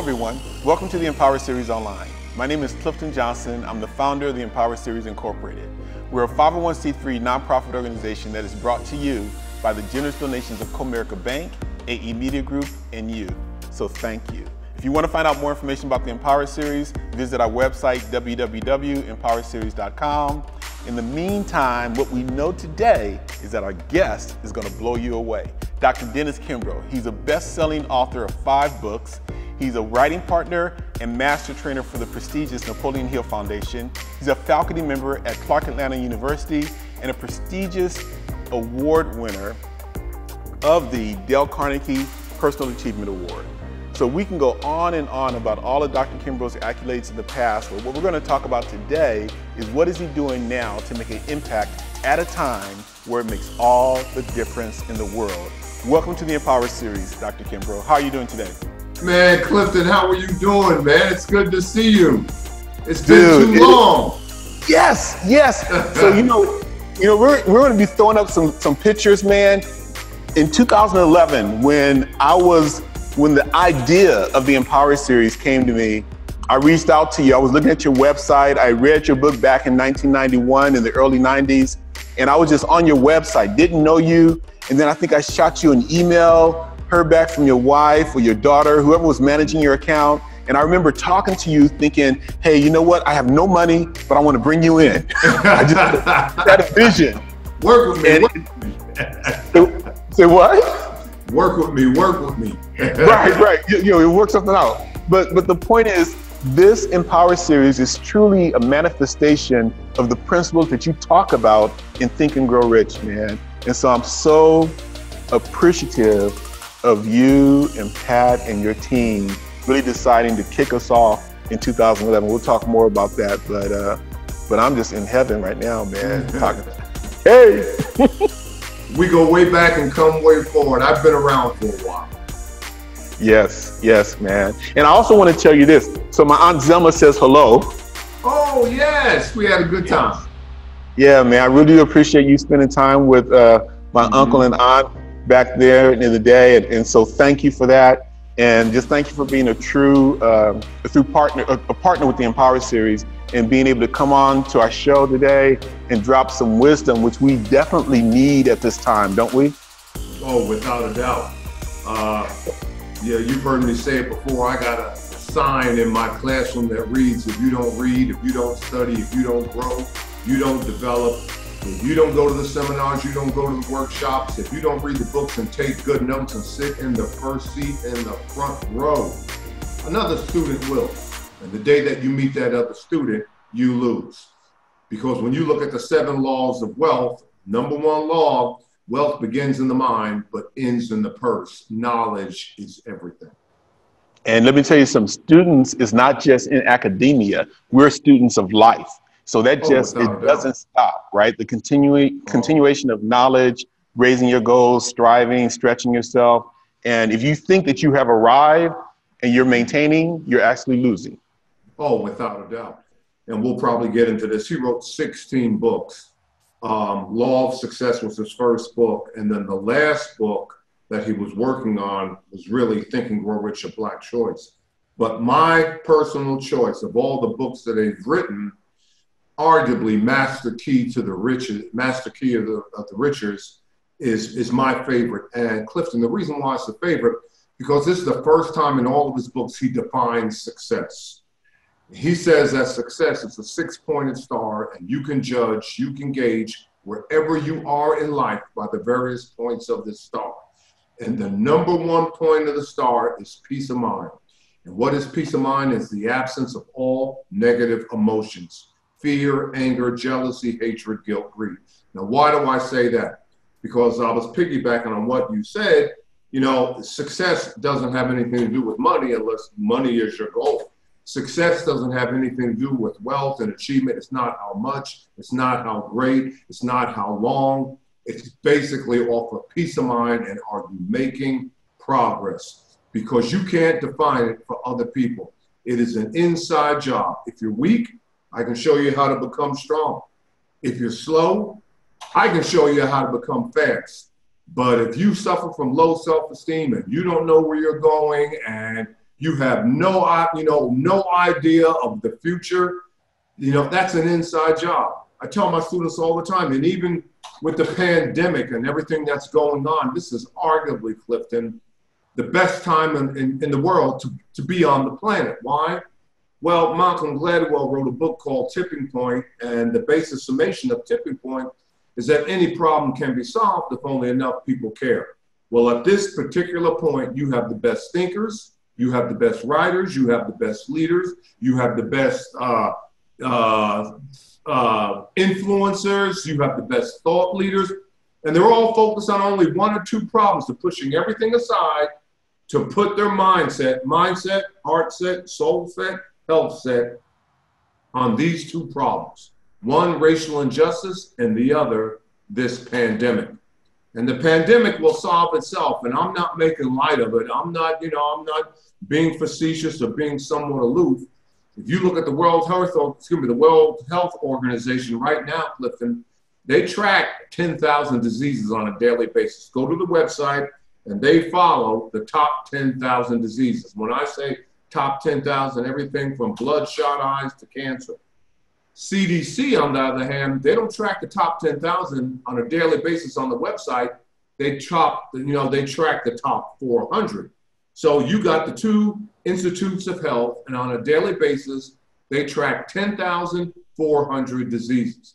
everyone. Welcome to the Empower Series Online. My name is Clifton Johnson. I'm the founder of the Empower Series Incorporated. We're a 501c3 nonprofit organization that is brought to you by the generous donations of Comerica Bank, AE Media Group, and you. So thank you. If you want to find out more information about the Empower Series, visit our website, www.empowerseries.com. In the meantime, what we know today is that our guest is going to blow you away. Dr. Dennis Kimbro. He's a best-selling author of five books. He's a writing partner and master trainer for the prestigious Napoleon Hill Foundation. He's a faculty member at Clark Atlanta University and a prestigious award winner of the Dale Carnegie Personal Achievement Award. So we can go on and on about all of Dr. Kimbro's accolades in the past, but what we're going to talk about today is what is he doing now to make an impact at a time where it makes all the difference in the world. Welcome to the Empower Series, Dr. Kimbro. How are you doing today? Man, Clifton, how are you doing, man? It's good to see you. It's been Dude, too long. yes, yes. so you know, you know, we're we're going to be throwing up some some pictures, man. In 2011, when I was when the idea of the Empower series came to me, I reached out to you. I was looking at your website. I read your book back in 1991 in the early 90s, and I was just on your website, didn't know you. And then I think I shot you an email, heard back from your wife or your daughter, whoever was managing your account. And I remember talking to you thinking, hey, you know what? I have no money, but I want to bring you in. I just had a vision. Work with me. Work with me. say what? work with me, work with me. right, right. You, you know, work something out. But but the point is, this Empower series is truly a manifestation of the principles that you talk about in Think and Grow Rich, man. And so I'm so appreciative of you and Pat and your team really deciding to kick us off in 2011. We'll talk more about that, but uh, but I'm just in heaven right now, man. talking. Hey. we go way back and come way forward. I've been around for a while. Yes, yes, man. And I also want to tell you this. So my aunt Zelma says hello. Oh yes, we had a good time. Yeah, man. I really appreciate you spending time with uh, my mm-hmm. uncle and aunt back there in the day, and, and, so thank you for that. And just thank you for being a true, uh, a true partner, a, a partner with the Empower series and being able to come on to our show today and drop some wisdom, which we definitely need at this time, don't we? Oh, without a doubt. Uh, yeah, you've heard me say it before. I got a sign in my classroom that reads, if you don't read, if you don't study, if you don't grow, you don't develop, if you don't go to the seminars, you don't go to the workshops, if you don't read the books and take good notes and sit in the first seat in the front row, another student will. And the day that you meet that other student, you lose. Because when you look at the seven laws of wealth, number one law, wealth begins in the mind but ends in the purse. Knowledge is everything. And let me tell you some students is not just in academia, we're students of life. So that oh, just oh, it doesn't stop, right? The continuing oh. continuation of knowledge, raising your goals, striving, stretching yourself. And if you think that you have arrived and you're maintaining, you're actually losing. Oh, without a doubt. And we'll probably get into this. He wrote 16 books. Um, Law of Success was his first book. And then the last book that he was working on was really Think and Grow Rich, a Black Choice. But my personal choice of all the books that he's written, arguably Master Key to the Riches, Master Key of the, of the Riches is, is my favorite. And Clifton, the reason why it's a favorite, because this is the first time in all of his books he defines success he says that success is a six pointed star, and you can judge, you can gauge wherever you are in life by the various points of this star. And the number one point of the star is peace of mind. And what is peace of mind? Is the absence of all negative emotions fear, anger, jealousy, hatred, guilt, greed. Now, why do I say that? Because I was piggybacking on what you said. You know, success doesn't have anything to do with money unless money is your goal. Success doesn't have anything to do with wealth and achievement. It's not how much, it's not how great, it's not how long. It's basically off of peace of mind and are you making progress? Because you can't define it for other people. It is an inside job. If you're weak, I can show you how to become strong. If you're slow, I can show you how to become fast. But if you suffer from low self esteem and you don't know where you're going and You have no, you know, no idea of the future. You know, that's an inside job. I tell my students all the time, and even with the pandemic and everything that's going on, this is arguably, Clifton, the best time in, in, in, the world to, to be on the planet. Why? Well, Malcolm Gladwell wrote a book called Tipping Point, and the basic summation of Tipping Point is that any problem can be solved if only enough people care. Well, at this particular point, you have the best thinkers, you have the best writers, you have the best leaders, you have the best uh, uh, uh, influencers, you have the best thought leaders, and they're all focused on only one or two problems. They're pushing everything aside to put their mindset, mindset, heart set, soul set, health set on these two problems. One, racial injustice, and the other, this pandemic. And the pandemic will solve itself. And I'm not making light of it. I'm not, you know, I'm not being facetious or being somewhat aloof. If you look at the World Health, excuse me, the World Health Organization right now, Clifton, they track 10,000 diseases on a daily basis. Go to the website and they follow the top 10,000 diseases. When I say top 10,000, everything from bloodshot eyes to cancer. CDC, on the other hand, they don't track the top 10,000 on a daily basis on the website. They chop, you know, they track the top 400. So you got the two institutes of health, and on a daily basis, they track 10,400 diseases.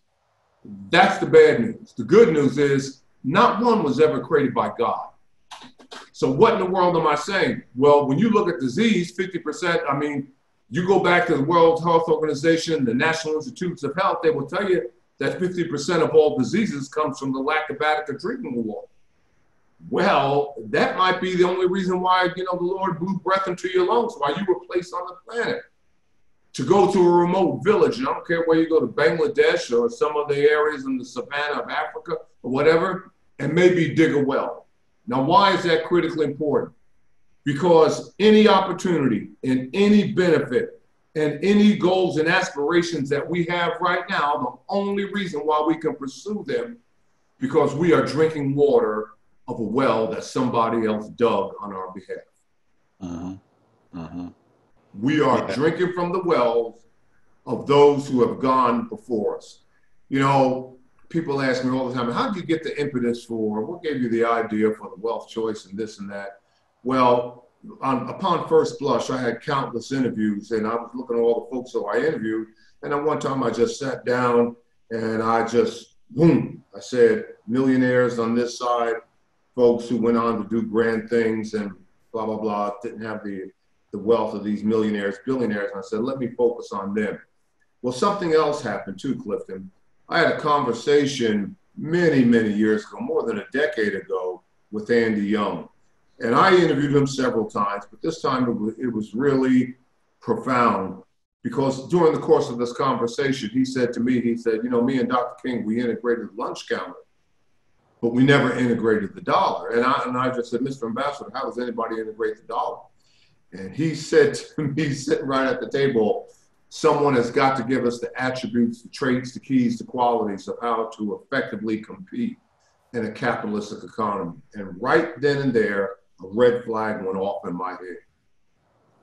That's the bad news. The good news is not one was ever created by God. So what in the world am I saying? Well, when you look at disease, 50%, I mean, you go back to the World Health Organization, the National Institutes of Health, they will tell you that 50% of all diseases comes from the lack of adequate water. Well, that might be the only reason why, you know, the Lord blew breath into your lungs while you were placed on the planet. To go to a remote village, and I don't care where you go to Bangladesh or some of the areas in the savannah of Africa or whatever, and maybe dig a well. Now, why is that critically important? because any opportunity and any benefit and any goals and aspirations that we have right now, the only reason why we can pursue them because we are drinking water of a well that somebody else dug on our behalf. Uh-huh. Uh-huh. We are yeah. drinking from the wells of those who have gone before us. You know, people ask me all the time, how did you get the impetus for, what gave you the idea for the wealth choice and this and that? Well, on, upon first blush, I had countless interviews, and I was looking at all the folks who I interviewed. And then one time, I just sat down and I just boom, I said, millionaires on this side, folks who went on to do grand things and blah blah blah, didn't have the the wealth of these millionaires, billionaires. And I said, let me focus on them. Well, something else happened too, Clifton. I had a conversation many, many years ago, more than a decade ago, with Andy Young. And I interviewed him several times, but this time it was, really profound because during the course of this conversation, he said to me, he said, you know, me and Dr. King, we integrated the lunch counter, but we never integrated the dollar. And I, and I just said, Mr. Ambassador, how does anybody integrate the dollar? And he said to me, sitting right at the table, someone has got to give us the attributes, the traits, the keys, the qualities of how to effectively compete in a capitalistic economy. And right then and there, a red flag went off in my head.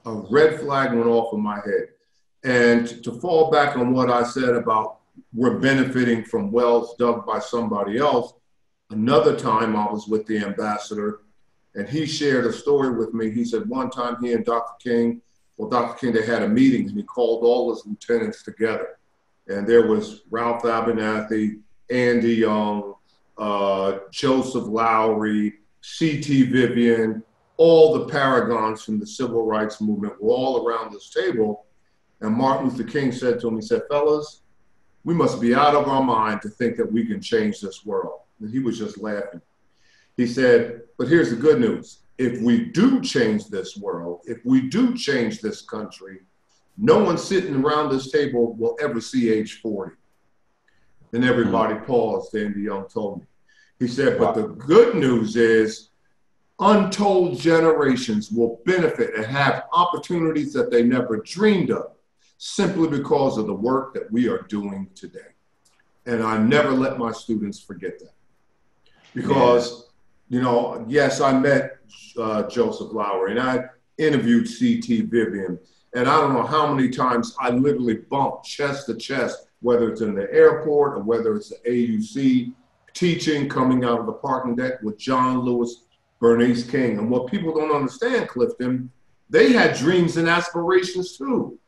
A red flag went off in my head. And to fall back on what I said about we're benefiting from wells dug by somebody else, another time I was with the ambassador and he shared a story with me. He said one time he and Dr. King, well, Dr. King, they had a meeting and he called all his lieutenants together. And there was Ralph Abernathy, Andy Young, uh, Joseph Lowery, C.T. Vivian, all the paragons from the civil rights movement were all around this table. And Martin Luther King said to him, he said, fellas, we must be out of our mind to think that we can change this world. And he was just laughing. He said, but here's the good news. If we do change this world, if we do change this country, no one sitting around this table will ever see age 40. Then everybody mm-hmm. paused. Andy Young told me. He said, but the good news is untold generations will benefit and have opportunities that they never dreamed of simply because of the work that we are doing today. And I never let my students forget that. Because. You know, yes, I met uh, Joseph Lowery and I, interviewed C.T. Vivian. And I don't know how many times I literally bumped chest to chest, whether it's in the airport or whether it's the AUC teaching coming out of the parking deck with John Lewis, Bernice King. And what people don't understand, Clifton, they had dreams and aspirations too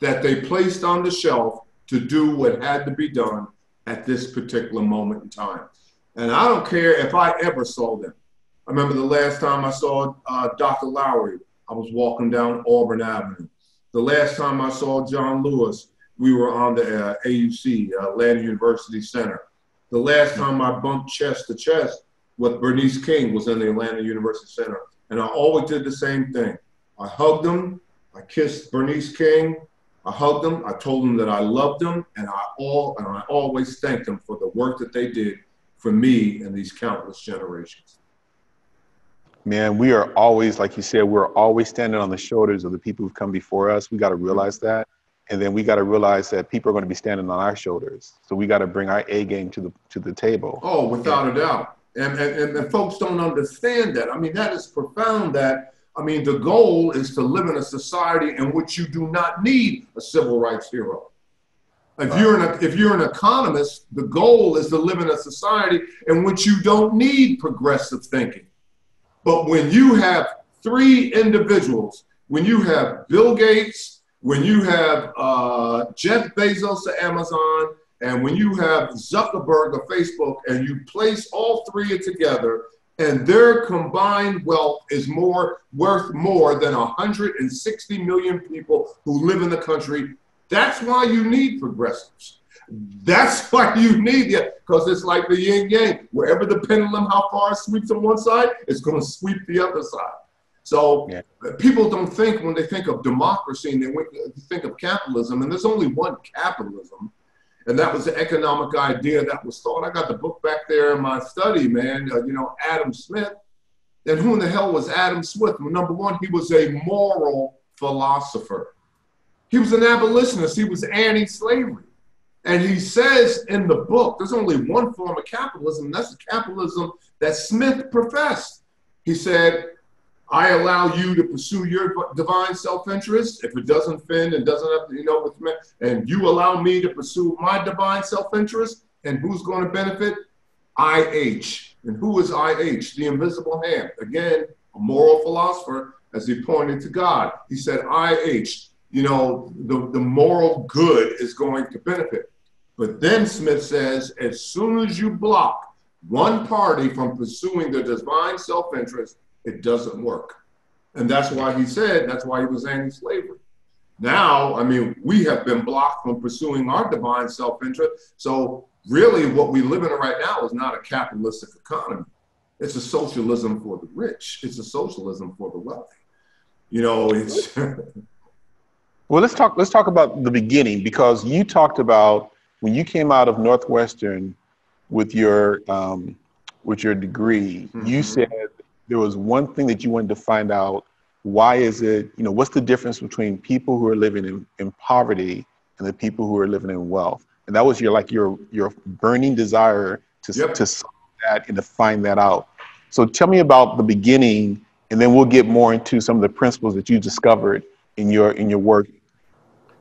that they placed on the shelf to do what had to be done at this particular moment in time. And I don't care if I ever saw them. I remember the last time I saw uh, Dr. Lowery, I was walking down Auburn Avenue. The last time I saw John Lewis, we were on the uh, AUC, uh, Atlanta University Center. The last time I bumped chest to chest with Bernice King was in the Atlanta University Center. And I always did the same thing. I hugged them, I kissed Bernice King, I hugged them, I told them that I loved them, and I all and I always thanked them for the work that they did for me and these countless generations. Man, we are always, like you said, we're always standing on the shoulders of the people who've come before us. We got to realize that. And then we got to realize that people are going to be standing on our shoulders. So we got to bring our A game to the to the table. Oh, without a doubt. And, and, and folks don't understand that. I mean, that is profound that, I mean, the goal is to live in a society in which you do not need a civil rights hero. If you're an if you're an economist, the goal is to live in a society in which you don't need progressive thinking. But when you have three individuals, when you have Bill Gates, when you have uh, Jeff Bezos of Amazon, and when you have Zuckerberg of Facebook, and you place all three together, and their combined wealth is more worth more than 160 million people who live in the country that's why you need progressives. That's why you need it, because it's like the yin yang. Wherever the pendulum, how far it sweeps on one side, it's going to sweep the other side. So yeah. people don't think when they think of democracy and they think of capitalism, and there's only one capitalism, and that was the economic idea that was thought. I got the book back there in my study, man. Uh, you know, Adam Smith. And who in the hell was Adam Smith? Well, number one, he was a moral philosopher. He was an abolitionist. He was anti-slavery. And he says in the book, there's only one form of capitalism, that's the capitalism that Smith professed. He said, I allow you to pursue your divine self-interest if it doesn't offend and doesn't have to, you know, with me, and you allow me to pursue my divine self-interest, and who's going to benefit? IH. And who is IH? The invisible hand. Again, a moral philosopher, as he pointed to God. He said, IH you know, the, the moral good is going to benefit. But then Smith says, as soon as you block one party from pursuing their divine self interest, it doesn't work. And that's why he said, that's why he was anti slavery. Now, I mean, we have been blocked from pursuing our divine self interest. So, really, what we live in right now is not a capitalistic economy. It's a socialism for the rich, it's a socialism for the wealthy. You know, it's. Well, let's talk. Let's talk about the beginning because you talked about when you came out of Northwestern with your um, with your degree. Mm-hmm. You said there was one thing that you wanted to find out. Why is it? You know, what's the difference between people who are living in, in poverty and the people who are living in wealth? And that was your like your your burning desire to yep. to solve that and to find that out. So tell me about the beginning, and then we'll get more into some of the principles that you discovered in your in your work?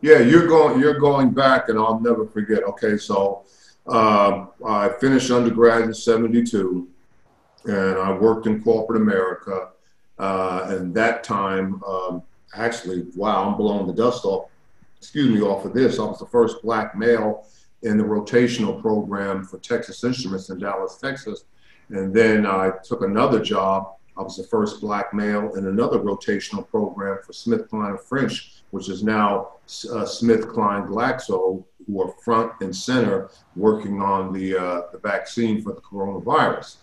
Yeah, you're going you're going back, and I'll never forget. Okay, so uh, I finished undergrad in '72, and I worked in corporate America. Uh, and that time, um, actually, wow, I'm blowing the dust off. Excuse me, off of this. I was the first black male in the rotational program for Texas Instruments in Dallas, Texas. And then I took another job I was the first black male in another rotational program for Smith Kline French, which is now uh, Smith Kline Glaxo, who are front and center working on the, uh, the vaccine for the coronavirus.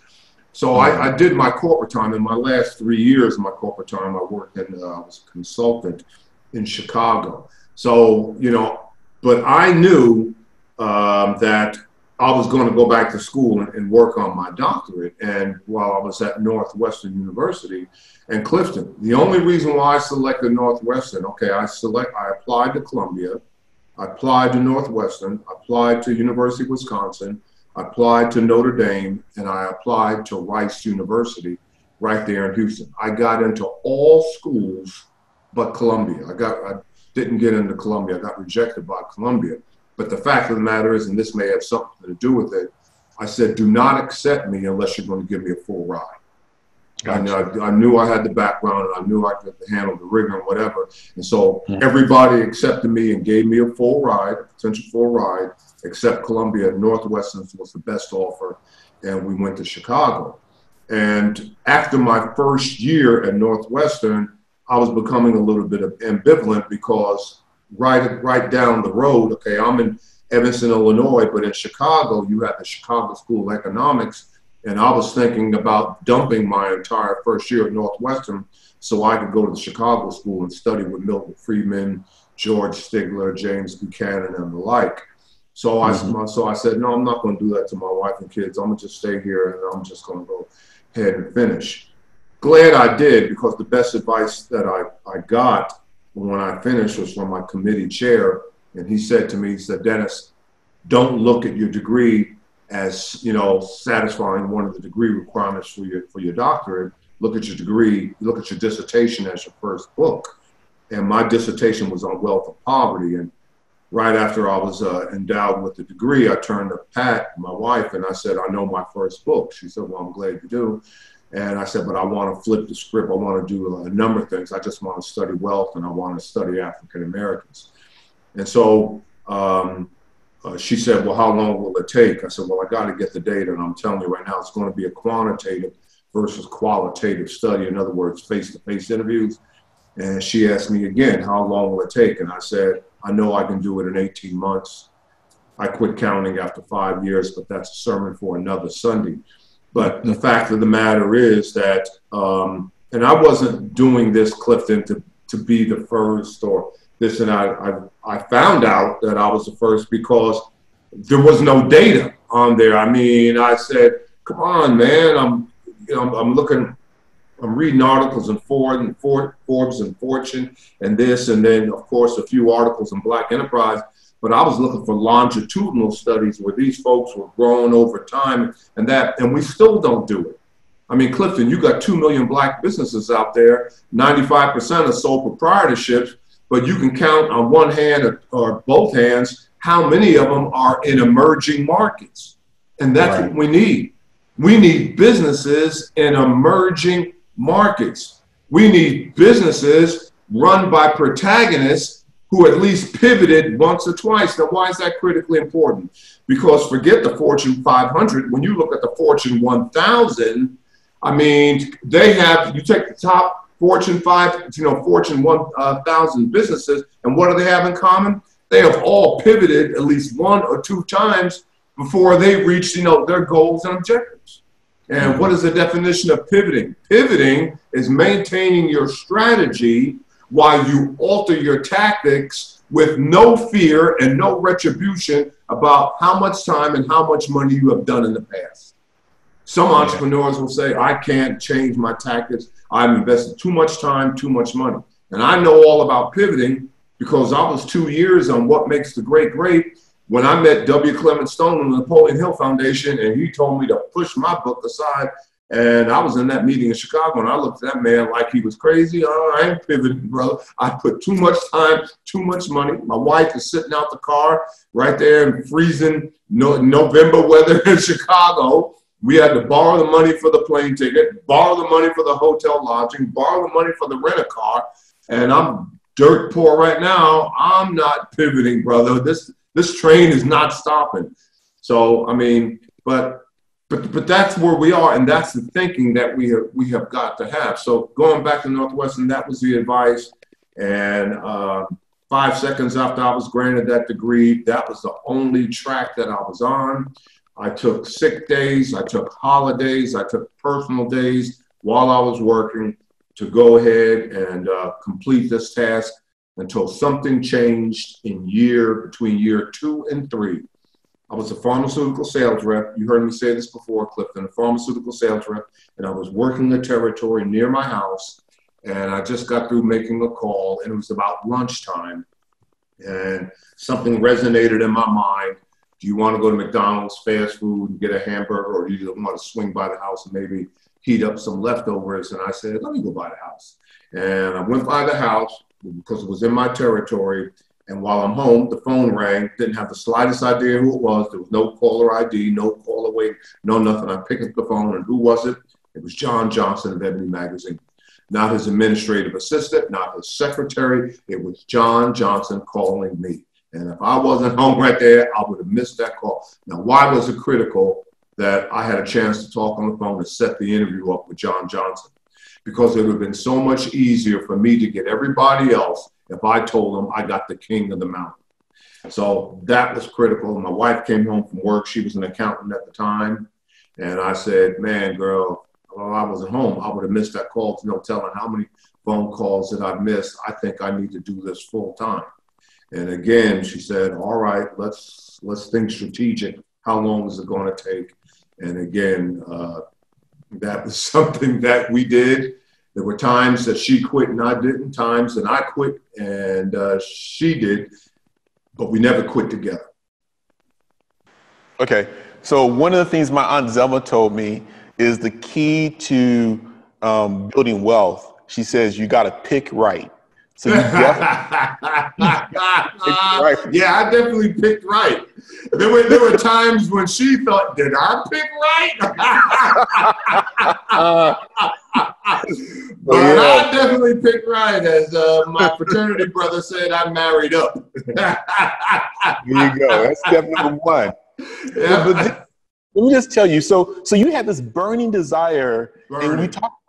So I, I, did my corporate time. In my last three years of my corporate time, I worked in, uh, I was a consultant in Chicago. So, you know, but I knew um, that I was going to go back to school and, and, work on my doctorate. And while I was at Northwestern University and Clifton, the only reason why I selected Northwestern, okay, I select, I applied to Columbia, I applied to Northwestern, I applied to University of Wisconsin, I applied to Notre Dame, and I applied to Rice University. right there in Houston. I got into all schools but Columbia. I got I didn't get into Columbia. I got rejected by Columbia. But the fact of the matter is, and this may have something to do with it, I said, do not accept me unless you're going to give me a full ride. Gotcha. I, I, knew I had the background and I knew I could handle the rigor and whatever. And so mm-hmm. everybody accepted me and gave me a full ride, a potential full ride, except Columbia. Northwestern was the best offer. And we went to Chicago. And after my first year at Northwestern, I was becoming a little bit ambivalent because right, right down the road, okay, I'm in Evanston, Illinois, but in Chicago, you have the Chicago School of Economics and I was thinking about dumping my entire first year at Northwestern so I could go to the Chicago school and study with Milton Friedman, George Stigler, James Buchanan, and the like. So mm-hmm. I so I said, no, I'm not going to do that to my wife and kids. I'm going to just stay here and I'm just going to go ahead and finish. Glad I did because the best advice that I, I got when I finished was from my committee chair. And he said to me, he said, Dennis, don't look at your degree as you know satisfying one of the degree requirements for your for your doctorate. Look at your degree look at your dissertation as your first book. And my dissertation was on wealth and poverty. And right after i was uh, endowed with the degree i turned to pat my wife and i said i know my first book. She said well i'm glad you do and i said but i want to flip the script i want to do a number of things i just want to study wealth and i want to study african americans and so um, uh, she said, Well, how long will it take? I said, Well, I got to get the data. And I'm telling you right now, it's going to be a quantitative versus qualitative study. In other words, face to face interviews. And she asked me again, How long will it take? And I said, I know I can do it in 18 months. I quit counting after five years, but that's a sermon for another Sunday. But the fact of the matter is that, um, and I wasn't doing this, Clifton, to, to be the first or this and I, I, I found out that I was the first because there was no data on there. I mean, I said, come on, man, I'm, you know, I'm looking, I'm reading articles in Ford and Ford, Forbes and Fortune and this, and then of course a few articles in Black Enterprise. But I was looking for longitudinal studies where these folks were growing over time and that, and we still don't do it. I mean, Clifton, you got 2 million black businesses out there, 95% are sole proprietorships, but you can count on one hand or, or both hands how many of them are in emerging markets. And that's right. what we need. We need businesses in emerging markets. We need businesses run by protagonists who at least pivoted once or twice. Now, why is that critically important? Because forget the Fortune 500. When you look at the Fortune 1000, I mean, they have, you take the top Fortune 5, you know, Fortune 1000 uh, businesses, and what do they have in common? They have all pivoted at least one or two times before they reach, you know, their goals and objectives. And what is the definition of pivoting? Pivoting is maintaining your strategy while you alter your tactics with no fear and no retribution about how much time and how much money you have done in the past. Some entrepreneurs will say, I can't change my tactics. I've invested too much time, too much money. And I know all about pivoting because I was two years on what makes the great great when I met W. Clement Stone in the Napoleon Hill Foundation, and he told me to push my book aside. And I was in that meeting in Chicago, and I looked at that man like he was crazy. Oh, I ain't pivoting, brother. I put too much time, too much money. My wife is sitting out the car right there in freezing November weather in Chicago. We had to borrow the money for the plane ticket, borrow the money for the hotel lodging, borrow the money for the rent a car, and I'm dirt poor right now. I'm not pivoting, brother. This this train is not stopping. So I mean, but but but that's where we are, and that's the thinking that we have we have got to have. So going back to Northwestern, that was the advice. And uh, five seconds after I was granted that degree, that was the only track that I was on. I took sick days, I took holidays, I took personal days while I was working to go ahead and uh, complete this task until something changed in year between year two and three. I was a pharmaceutical sales rep. You heard me say this before, Clifton, a pharmaceutical sales rep, and I was working the territory near my house. And I just got through making a call, and it was about lunchtime. And something resonated in my mind do you want to go to McDonald's fast food and get a hamburger, or do you want to swing by the house and maybe heat up some leftovers. And I said, let me go by the house. And I went by the house because it was in my territory. And while I'm home, the phone rang. Didn't have the slightest idea who it was. There was no caller ID, no caller wait, no nothing. I picked up the phone, and who was it? It was John Johnson of Ebony Magazine. Not his administrative assistant, not his secretary. It was John Johnson calling me. And if I wasn't home right there, I would have missed that call. Now, why was it critical that I had a chance to talk on the phone and set the interview up with John Johnson? Because it would have been so much easier for me to get everybody else if I told them I got the king of the mountain. So that was critical. My wife came home from work. She was an accountant at the time. And I said, man, girl, while I was at home, I would have missed that call. no telling how many phone calls that I've missed. I think I need to do this full time. And again, she said, all right, let's, let's think strategic. How long is it going to take? And again, uh, that was something that we did. There were times that she quit and I didn't, times that I quit and uh, she did, but we never quit together. Okay, so one of the things my aunt Zelma told me is the key to um, building wealth. She says you got to pick right. So you right. Yeah, I definitely picked right. There were there were times when she thought, "Did I pick right?" but yeah. I definitely picked right, as uh, my fraternity brother said. I married up. there you go. That's step number one. Yeah. But, but let me just tell you. So, so you had this burning desire, burning. and we talked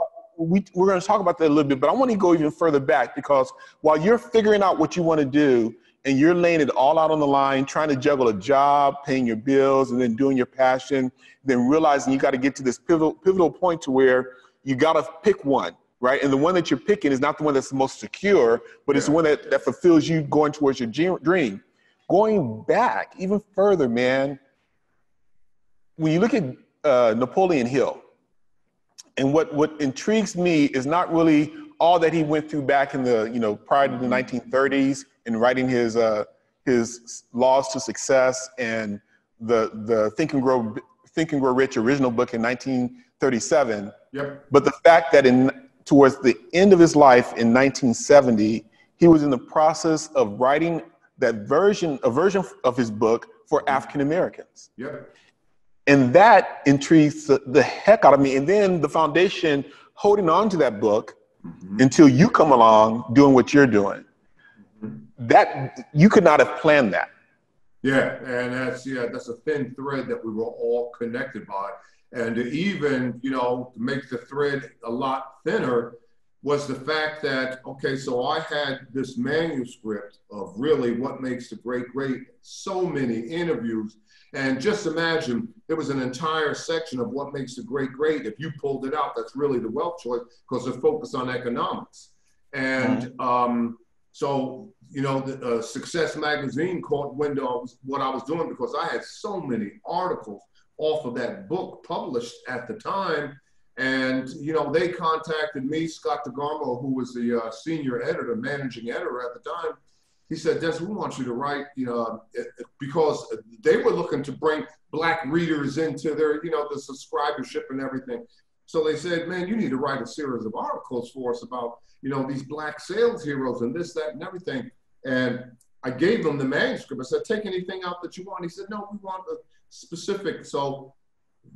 we, we're going to talk about that a little bit, but I want to go even further back because while you're figuring out what you want to do and you're laying it all out on the line, trying to juggle a job, paying your bills, and then doing your passion, then realizing you got to get to this pivotal, pivotal point to where you got to pick one, right? And the one that you're picking is not the one that's the most secure, but yeah. it's the one that, that fulfills you going towards your dream. Going back even further, man, when you look at uh, Napoleon Hill, and what, what intrigues me is not really all that he went through back in the, you know, prior to the 1930s in writing his, uh, his Laws to Success and the, the Think and Grow, Think and Grow Rich original book in 1937. Yep. But the fact that in, towards the end of his life in 1970, he was in the process of writing that version, a version of his book for African Americans. Yep. And that intrigues the, heck out of me. And then the foundation holding on to that book mm-hmm. until you come along doing what you're doing. Mm-hmm. That you could not have planned that. Yeah, and that's yeah, that's a thin thread that we were all connected by. And to even, you know, to make the thread a lot thinner was the fact that, okay, so I had this manuscript of really what makes the great great, so many interviews and just imagine there was an entire section of what makes a great great. If you pulled it out, that's really the wealth choice because they're focused on economics. And mm-hmm. um, so, you know, the uh, Success Magazine caught wind of what I was doing because I had so many articles off of that book published at the time. And, you know, they contacted me, Scott DeGarmo, who was the uh, senior editor, managing editor at the time he said, Des, we want you to write, you know, eh, eh, because they were looking to bring black readers into their, you know, the subscribership and everything. So they said, man, you need to write a series of articles for us about, you know, these black sales heroes and this, that, and everything. And I gave them the manuscript. I said, take anything out that you want. He said, no, we want a specific. So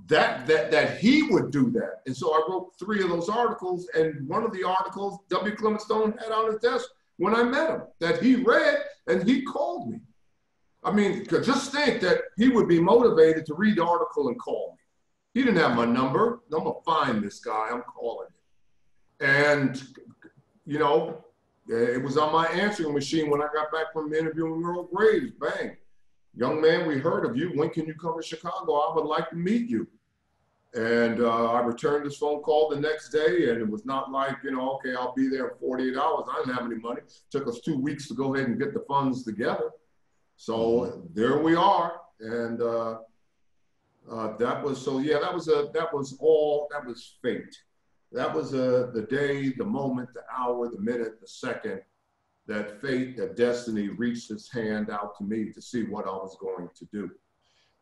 that that that he would do that. And so I wrote three of those articles, and one of the articles W. Clement Stone had on his desk when I met him that he read and he called me. I mean, just think that he would be motivated to read the article and call me. He didn't have my number. I'm gonna find this guy. I'm calling him. And you know, eh, it was on my answering machine when I got back from interviewing Earl Graves. Bang, young man, we heard of you. When can you come to Chicago? I would like to meet you. And uh, I returned this phone call the next day, and it was not like, you know, okay, I'll be there in 48 hours. I didn't have any money. It took us two weeks to go ahead and get the funds together. So there we are. And uh, uh, that was so yeah that was a that was all that was fate that was uh, the day the moment the hour the minute the second that fate that destiny reached its hand out to me to see what i was going to do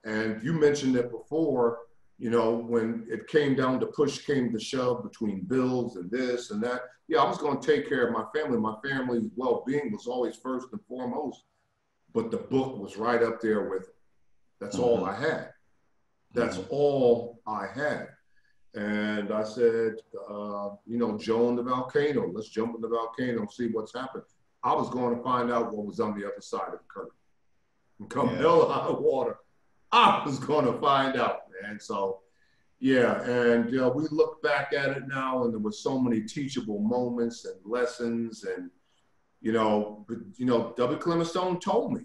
and you mentioned it before you know, when it came down to push came to shove between bills and this and that, yeah, I was going to take care of my family. My family's well-being was always first and foremost, but the book was right up there with it. That's mm-hmm. all I had. That's mm-hmm. all I had. And I said, uh, you know, Joe in the volcano, let's jump in the volcano and see what's happened. I was going to find out what was on the other side of the curtain. And come yeah. hell out of water, I was going to find out, man. So, yeah, and know, we look back at it now, and there were so many teachable moments and lessons, and you know, but, you know, W. Clement Stone told me,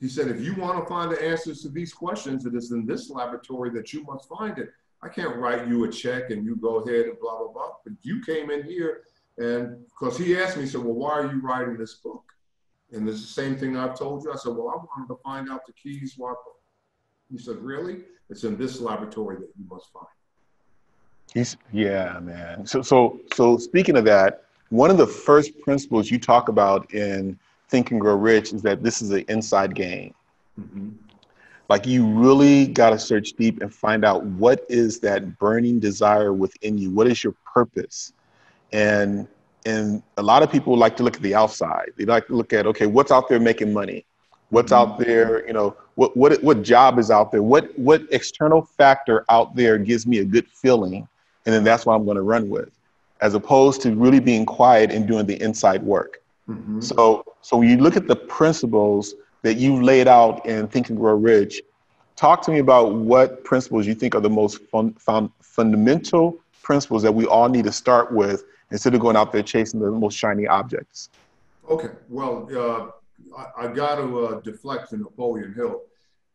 he said, if you want to find the answers to these questions, it is in this laboratory that you must find it. I can't write you a check and you go ahead and blah blah blah. But you came in here, and because he asked me, he said, well, why are you writing this book? And it's the same thing I've told you. I said, well, I wanted to find out the keys. Why he said, really? It's in this laboratory that you must find. He's, yeah, man. So, so, so speaking of that, one of the first principles you talk about in Think and Grow Rich is that this is an inside game. Mm-hmm. Like you really got to search deep and find out what is that burning desire within you. What is your purpose? And and a lot of people like to look at the outside. They like to look at okay, what's out there making money? What's out mm-hmm. there? You know, what what what job is out there? What what external factor out there gives me a good feeling, and then that's what I'm going to run with, as opposed to really being quiet and doing the inside work. Mm-hmm. So so when you look at the principles that you've laid out in Think and Grow Rich, talk to me about what principles you think are the most fun, fun, fundamental principles that we all need to start with instead of going out there chasing the most shiny objects. Okay, well, uh, I, got to uh, deflect to Napoleon Hill.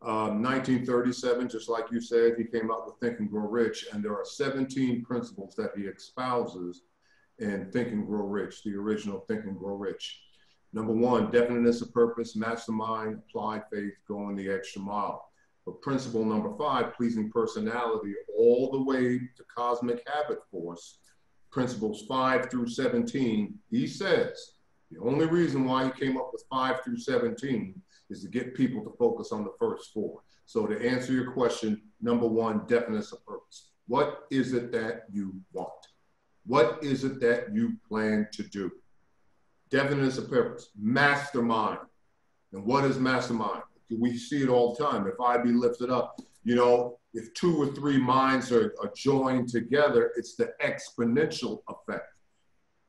Um, 1937, just like you said, he came out with Think and Grow Rich, and there are 17 principles that he espouses in Think and Grow Rich, the original Think and Grow Rich. Number one, definiteness of purpose, mastermind, applied faith, going the extra mile. But principle number five, pleasing personality, all the way to cosmic habit force. Principles five through 17, he says, the only reason why he came up with five through 17 is to get people to focus on the first four. So to answer your question, number one, definiteness of purpose. What is it that you want? What is it that you plan to do? Definiteness of purpose, mastermind. And what is mastermind? We see it all the time. If I be lifted up, you know, if two or three minds are, are joined together, it's the exponential effect.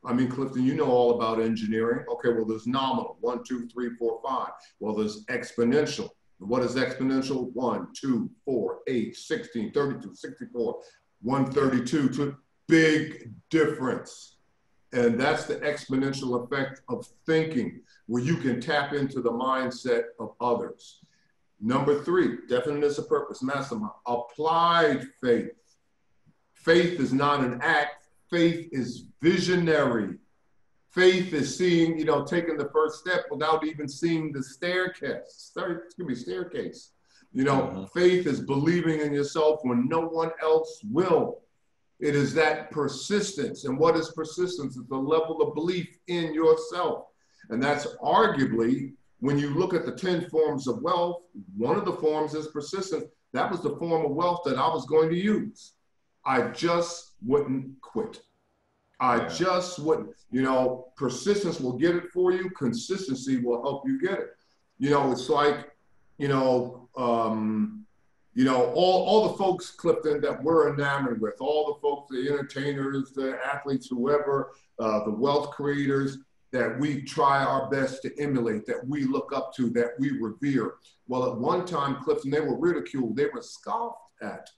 I mean, Clifton, you know all about engineering. Okay, well, there's nominal, one, two, three, four, five. Well, there's exponential. What is exponential? One, two, four, eight, 16, 32, 64, 132. Big difference. And that's the exponential effect of thinking, where you can tap into the mindset of others. Number three, definiteness of purpose, mastermind, applied faith. Faith is not an act, faith is visionary. Faith is seeing, you know, taking the first step without even seeing the staircase. Sorry, Excuse me, staircase. You know, mm-hmm. faith is believing in yourself when no one else will. It is that persistence. And what is persistence? It's the level of belief in yourself. And that's arguably, when you look at the 10 forms of wealth, one of the forms is persistence. That was the form of wealth that I was going to use. I just wouldn't quit. I yeah. just wouldn't. You know, persistence will get it for you, consistency will help you get it. You know, it's like, you know, um, you know, all, all the folks, Clifton, that we're enamored with, all the folks, the entertainers, the athletes, whoever, uh, the wealth creators that we try our best to emulate, that we look up to, that we revere. Well, at one time, Clifton, they were ridiculed, they were scoffed at.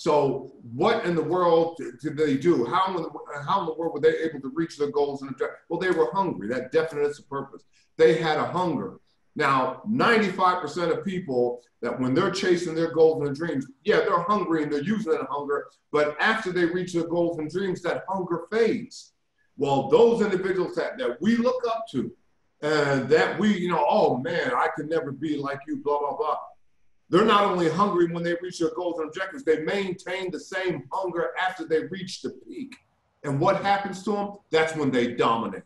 So, what in the world did they do? How in the, how in the world were they able to reach their goals and objectives? Well, they were hungry. That definite of purpose. They had a hunger. Now, 95% of people that when they're chasing their goals and dreams, yeah, they're hungry and they're using that hunger, but after they reach their goals and dreams, that hunger fades. Well, those individuals that, that we look up to and that we, you know, oh man, I could never be like you, blah, blah, blah. They're not only hungry when they reach their goals and objectives, they maintain the same hunger after they reach the peak. And what happens to them? That's when they dominate.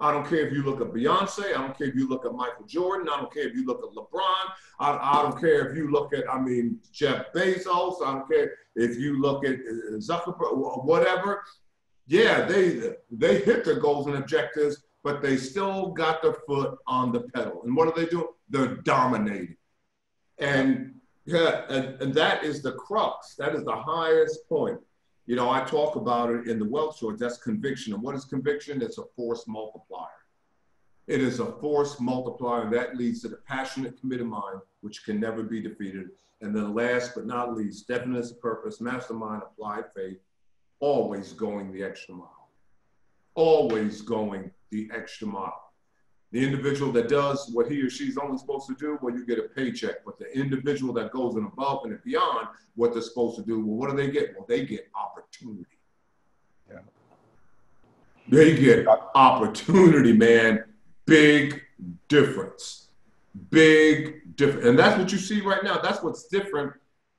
I don't care if you look at Beyonce. I don't care if you look at Michael Jordan. I don't care if you look at LeBron. I, I don't care if you look at, I mean, Jeff Bezos. I don't care if you look at uh, Zuckerberg, whatever. Yeah, they they hit their goals and objectives, but they still got their foot on the pedal. And what are they doing? They're dominating. And yeah, and, and that is the crux. That is the highest point. You know, I talk about it in the wealth short. That's conviction. And what is conviction? It's a force multiplier. It is a force multiplier, and that leads to the passionate, committed mind, which can never be defeated. And then last but not least, definiteness of purpose, mastermind, applied faith, always going the extra mile. Always going the extra mile. The individual that does what he or she's only supposed to do, well, you get a paycheck. But the individual that goes and above and beyond what they're supposed to do, well, what do they get? Well, they get opportunity. Yeah. They get opportunity, man. Big difference. Big difference. And that's what you see right now. That's what's different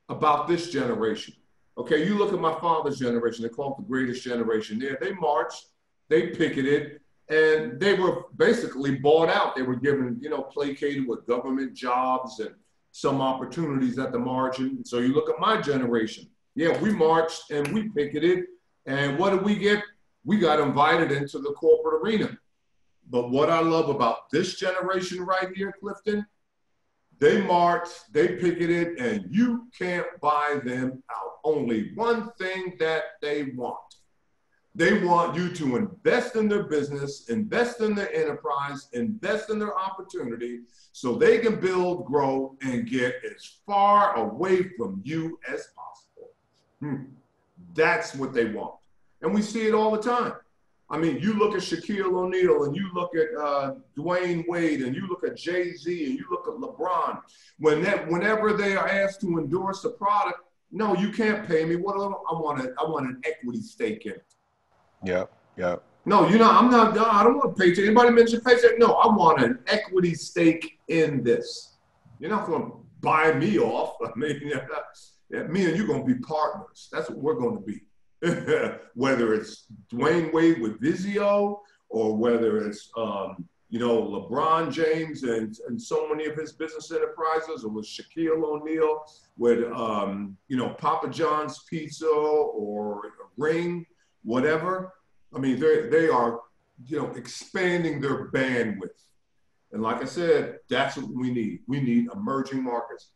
about this generation. Okay, you look at my father's generation, they call it the greatest generation there. They marched, they picketed, and they were basically bought out. They were given, you know, placated with government jobs and some opportunities at the margin. So you look at my generation. Yeah, we marched and we picketed, and what did we get? We got invited into the corporate arena. But what I love about this generation right here, Clifton, they marched, they picketed, and you can't buy them out. Only one thing that they want they want you to invest in their business, invest in their enterprise, invest in their opportunity so they can build, grow, and get as far away from you as possible. Hmm. That's what they want. And we see it all the time. I mean, you look at Shaquille O'Neal and you look at uh, Dwyane Wade and you look at Jay Z and you look at LeBron. When that, whenever they are asked to endorse a product, no, you can't pay me. What I want? I want an equity stake in it. Yep. Yep. No, you know, I'm not. I don't want a paycheck. Anybody mention paycheck? No, I want an equity stake in this. You're not going to buy me off. I mean, me and you're going to be partners. That's what we're going to be. whether it's Dwyane Wade with Vizio or whether it's um, you know LeBron James and, and so many of his business enterprises, or with Shaquille O'Neal with um, you know Papa John's Pizza or Ring whatever. I mean, they they are, you know, expanding their bandwidth. And like I said, that's what we need. We need emerging markets.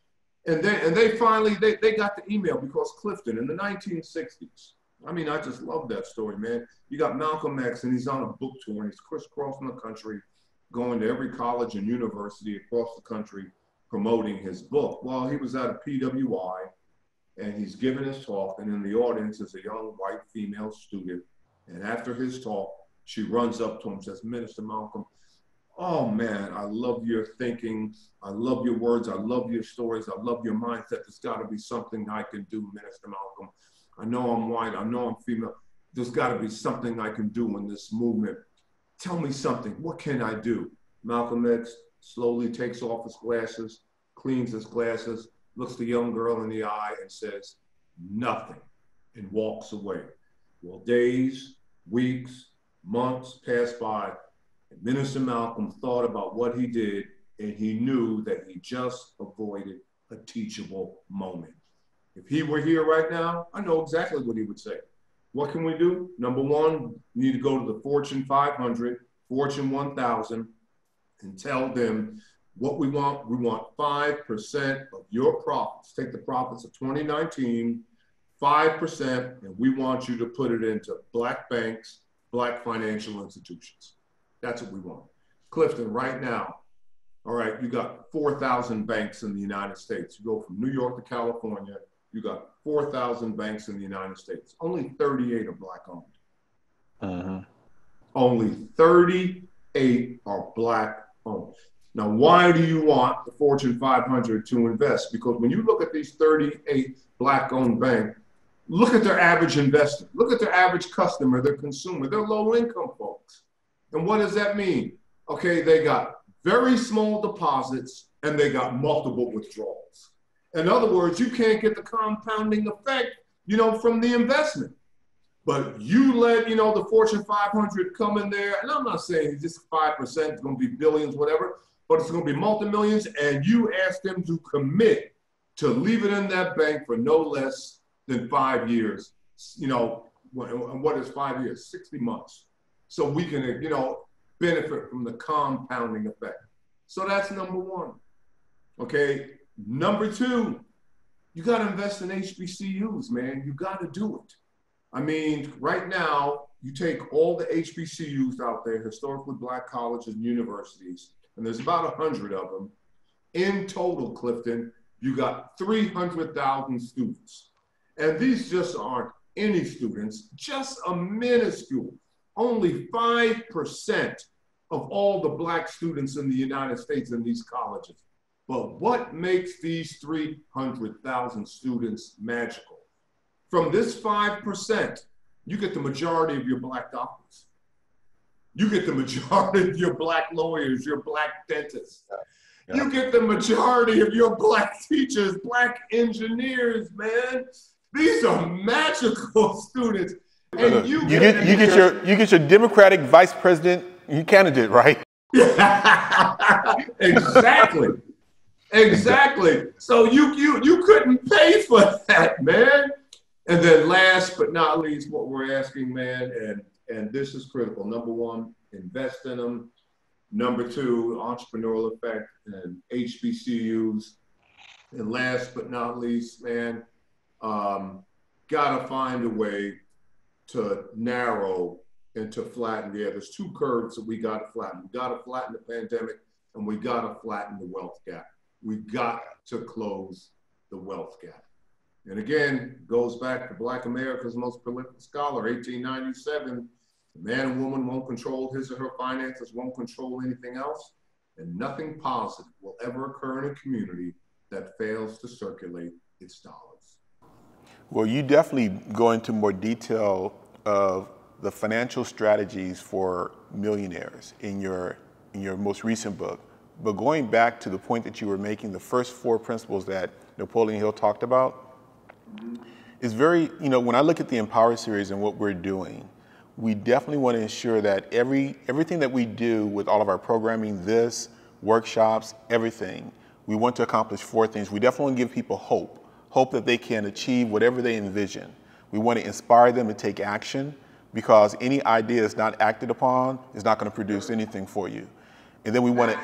And then and they finally they, they got the email because Clifton in the 1960s. I mean, I just love that story, man. You got Malcolm X and he's on a book tour and he's crisscrossing the country, going to every college and university across the country promoting his book. Well, he was at a PWI and he's giving his talk, and in the audience is a young white female student. And after his talk, she runs up to him and says, Minister Malcolm, oh man, I love your thinking. I love your words. I love your stories. I love your mindset. There's got to be something I can do, Minister Malcolm. I know I'm white. I know I'm female. There's got to be something I can do in this movement. Tell me something. What can I do? Malcolm X slowly takes off his glasses, cleans his glasses, looks the young girl in the eye and says, nothing, and walks away. Well, days, weeks, months passed by, and Minister Malcolm thought about what he did, and he knew that he just avoided a teachable moment. If he were here right now, I know exactly what he would say. What can we do? Number one, we need to go to the Fortune 500, Fortune 1000, and tell them what we want, we want 5% of your profits. Take the profits of 2019, 5%, and we want you to put it into black banks, black financial institutions. That's what we want. Clifton, right now, all right, you got 4,000 banks in the United States. You go from New York to California, you got 4,000 banks in the United States. Only 38 are black owned. Uh-huh. Only 38 are black owned. Now, why do you want the Fortune 500 to invest? Because when you look at these 38 black owned banks, look at their average investor, look at their average customer, their consumer, they're low income folks. And what does that mean? Okay, they got very small deposits and they got multiple withdrawals. In other words, you can't get the compounding effect, you know, from the investment. But you let, you know, the Fortune 500 come in there, and I'm not saying just 5%, it's going to be billions, whatever, but it's going to be multi-millions, and you ask them to commit to leave it in that bank for no less than five years. You know, and what is five years? 60 months. So we can, you know, benefit from the compounding effect. So that's number one. Okay. Number two, you got to invest in HBCUs, man. You got to do it. I mean, right now, you take all the HBCUs out there, historically black colleges and universities, and there's about 100 of them. In total, Clifton, you got 300,000 students. And these just aren't any students, just a minuscule, only 5% of all the black students in the United States in these colleges. But what makes these 300,000 students magical? From this 5%, you get the majority of your black doctors. You get the majority of your black lawyers, your black dentists. Yeah. You get the majority of your black teachers, black engineers, man. These are magical students. And you, you get, you get your you get your Democratic vice president you candidate, right? exactly. Exactly. So you you you couldn't pay for that, man. And then last but not least, what we're asking, man, and and this is critical. Number one, invest in them. Number two, entrepreneurial effect and HBCUs. And last but not least, man, um, gotta find a way to narrow and to flatten. Yeah, there's two curves that we gotta flatten. We gotta flatten the pandemic and we gotta flatten the wealth gap. We got to close the wealth gap. And again, goes back to Black America's most prolific scholar, 1897. The man and woman won't control his or her finances, won't control anything else, and nothing positive will ever occur in a community that fails to circulate its dollars. Well, you definitely go into more detail of the financial strategies for millionaires in your in your most recent book. But going back to the point that you were making, the first four principles that Napoleon Hill talked about is very, you know, when I look at the Empower series and what we're doing, we definitely want to ensure that every everything that we do with all of our programming, this, workshops, everything, we want to accomplish four things. We definitely want to give people hope, hope that they can achieve whatever they envision. We want to inspire them to take action because any idea that's not acted upon is not going to produce anything for you. And then we want to,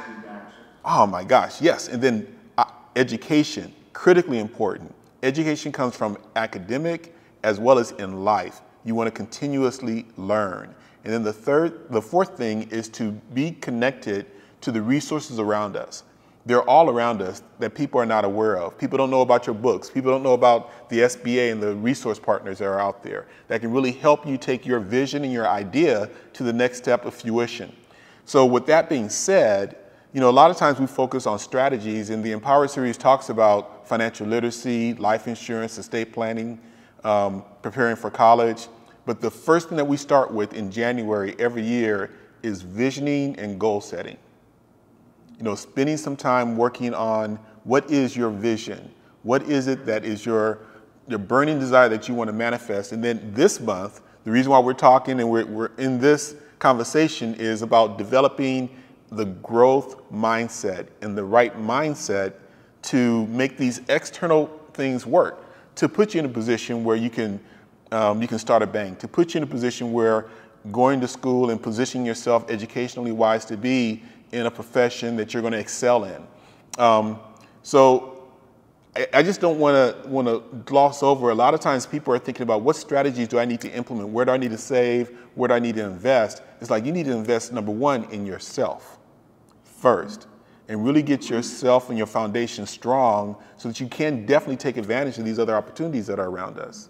oh my gosh, yes. And then uh, education, critically important. Education comes from academic as well as in life. You want to continuously learn. And then the third, the fourth thing is to be connected to the resources around us. They're all around us that people are not aware of. People don't know about your books. People don't know about the SBA and the resource partners that are out there that can really help you take your vision and your idea to the next step of fruition. So with that being said, you know, a lot of times we focus on strategies, and the Empower series talks about financial literacy, life insurance, estate planning, um, preparing for college. But the first thing that we start with in January every year is visioning and goal setting. You know, spending some time working on what is your vision? What is it that is your, your burning desire that you want to manifest? And then this month, the reason why we're talking and we're, we're in this conversation is about developing the growth mindset and the right mindset to make these external things work, to put you in a position where you can, um, you can start a bank, to put you in a position where going to school and positioning yourself educationally wise to be in a profession that you're going to excel in. Um, so I, I just don't want to want to gloss over. A lot of times people are thinking about what strategies do I need to implement? Where do I need to save? Where do I need to invest? It's like you need to invest number one in yourself first and really get yourself and your foundation strong so that you can definitely take advantage of these other opportunities that are around us.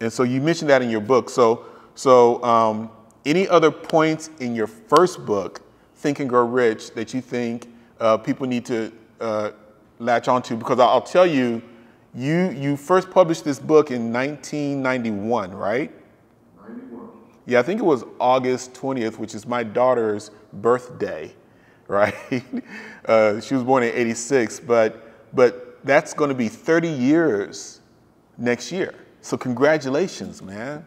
And so you mentioned that in your book. So, so um, any other points in your first book, Think and Grow Rich, that you think uh, people need to uh, latch onto? Because I'll tell you, you you first published this book in 1991, right? 91. Yeah, I think it was August 20th, which is my daughter's birthday right? Uh, she was born in 86, but, but that's going to be 30 years next year. So congratulations, man.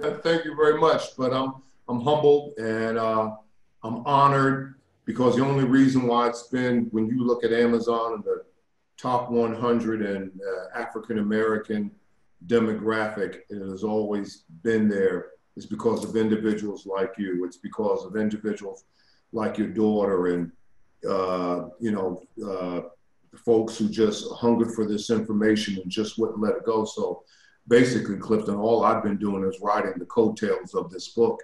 Thank you very much. But I'm I'm humbled and uh, I'm honored because the only reason why it's been when you look at Amazon and the top 100 and uh, African American demographic, it has always been there. It's because of individuals like you. It's because of individuals like your daughter and uh, you know uh, folks who just hungered for this information and just wouldn't let it go. So basically, Clifton, all I've been doing is writing the coattails of this book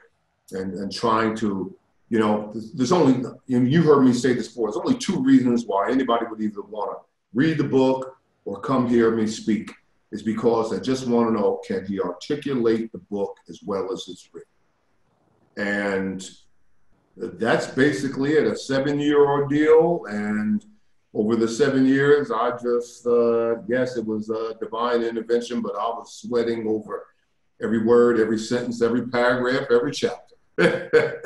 and, and trying to, you know, there's only, you heard me say this before, there's only two reasons why anybody would either want to read the book or come hear me speak is because I just want to know, can he articulate the book as well as it's written? And that's basically it, a seven year ordeal. And over the seven years, I just, uh, yes, it was a divine intervention, but I was sweating over every word, every sentence, every paragraph, every chapter.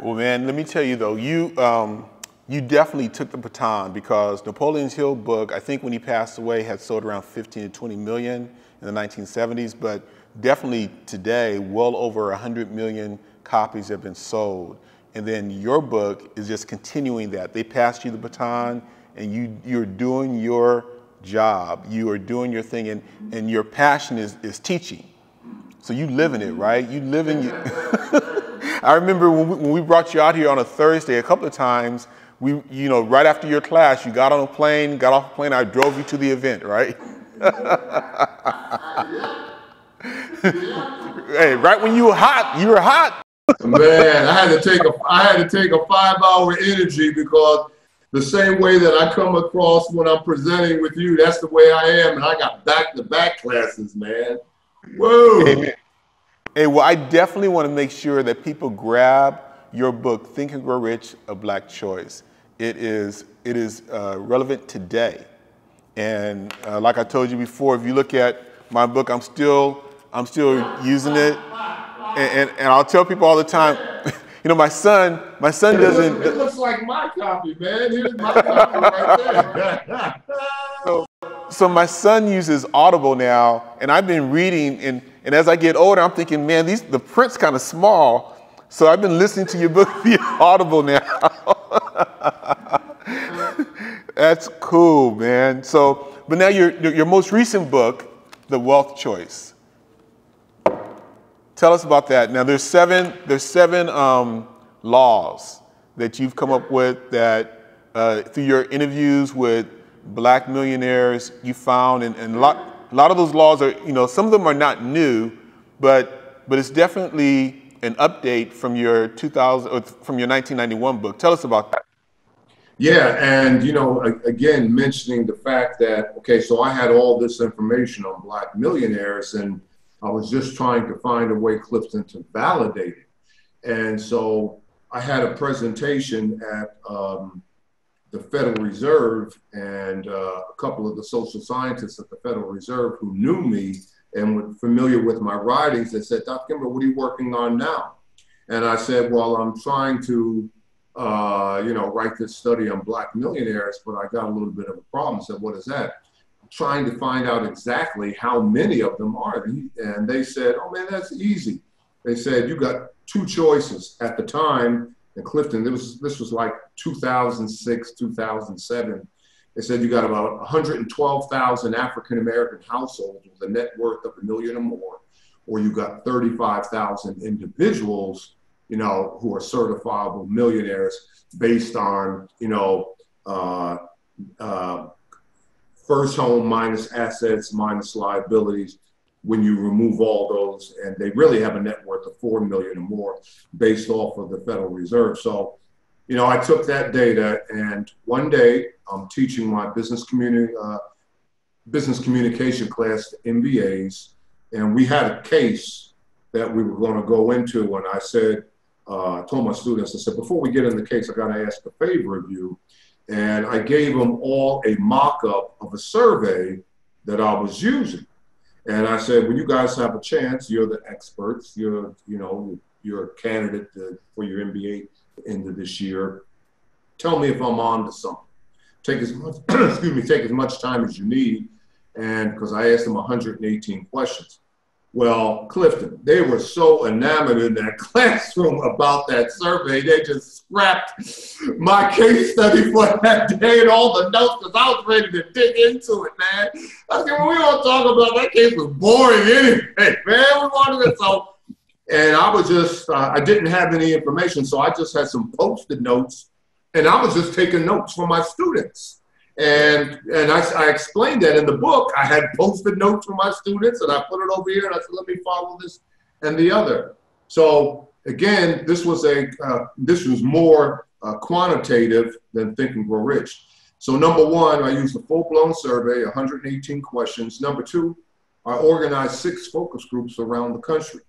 well, man, let me tell you though, you, um, you definitely took the baton because Napoleon's Hill book, I think when he passed away, had sold around 15 to 20 million in the 1970s, but definitely today, well over 100 million copies have been sold. And then your book is just continuing that. They passed you the baton and you, you're doing your job. You are doing your thing and, and your passion is, is teaching. So you live in it, right? You live in your... I remember when we, when we brought you out here on a Thursday a couple of times, we, you know, right after your class, you got on a plane, got off a plane, I drove you to the event, right? hey, right when you were hot, you were hot. Man, I had to take a I had to take a five hour energy because the same way that I come across when I'm presenting with you, that's the way I am, and I got back to back classes, man. Whoa. Amen. Hey, well, I definitely want to make sure that people grab your book, Think and Grow Rich: A Black Choice. It is it is uh, relevant today, and uh, like I told you before, if you look at my book, I'm still I'm still using it and, and, and I'll tell people all the time, you know, my son, my son doesn't. It looks like my copy, man. Here's my copy right there. so, so my son uses Audible now, and I've been reading, and, and as I get older, I'm thinking, man, these the print's kind of small. So I've been listening to your book via Audible now. That's cool, man. So, but now your your most recent book, The Wealth Choice. Tell us about that. Now, there's seven, there's seven um, laws that you've come up with that uh, through your interviews with black millionaires you found, and, and a, lot, a lot of those laws are, you know, some of them are not new, but, but it's definitely an update from your 2000, or from your 1991 book. Tell us about that. Yeah, and you know, again, mentioning the fact that okay, so I had all this information on black millionaires, and I was just trying to find a way, Clifton, to validate it. And so I had a presentation at um, the Federal Reserve, and uh, a couple of the social scientists at the Federal Reserve who knew me and were familiar with my writings, they said, Dr. Kimbro, what are you working on now? And I said, well, I'm trying to, uh, you know, write this study on black millionaires, but I got a little bit of a problem. I said, what is that? Trying to find out exactly how many of them are. And they said, oh man, that's easy. They said, you got two choices at the time in Clifton. This was, this was like 2006, 2007. They said you got about 112,000 African American households with a net worth of a million or more, or you got 35,000 individuals, you know, who are certifiable millionaires based on, you know, uh, uh, first home minus assets minus liabilities when you remove all those and they really have a net worth of 4 million or more based off of the federal reserve. So you know i took that data and one day i'm teaching my business community uh, business communication class to mbas and we had a case that we were going to go into and i said uh, i told my students i said before we get in the case i got to ask a favor of you and I gave them all a mock-up of a survey that I was using. And I said, when you guys have a chance, you're the experts, you're, you know, you're a candidate to, for your MBA end of this year. Tell me if I'm on to something. Take as much, excuse me, take as much time as you need. And because I asked them 118 questions. Well, Clifton, they were so enamored in that classroom about that survey, they just scrapped my case study for that day and all the notes because I was ready to dig into it, man. I said, well, we don't talk about that case was boring anyway, man. We wanted it so. And I was just, uh, I didn't have any information, so I just had some post-it notes, and I was just taking notes for my students. And and I, I explained that in the book. I had posted notes for my students, and I put it over here, and I said, "Let me follow this and the other." So again, this was a uh, this was more uh, quantitative than Think and Grow Rich. So number one, I used a full-blown survey, 118 questions. Number two, I organized six focus groups around the country.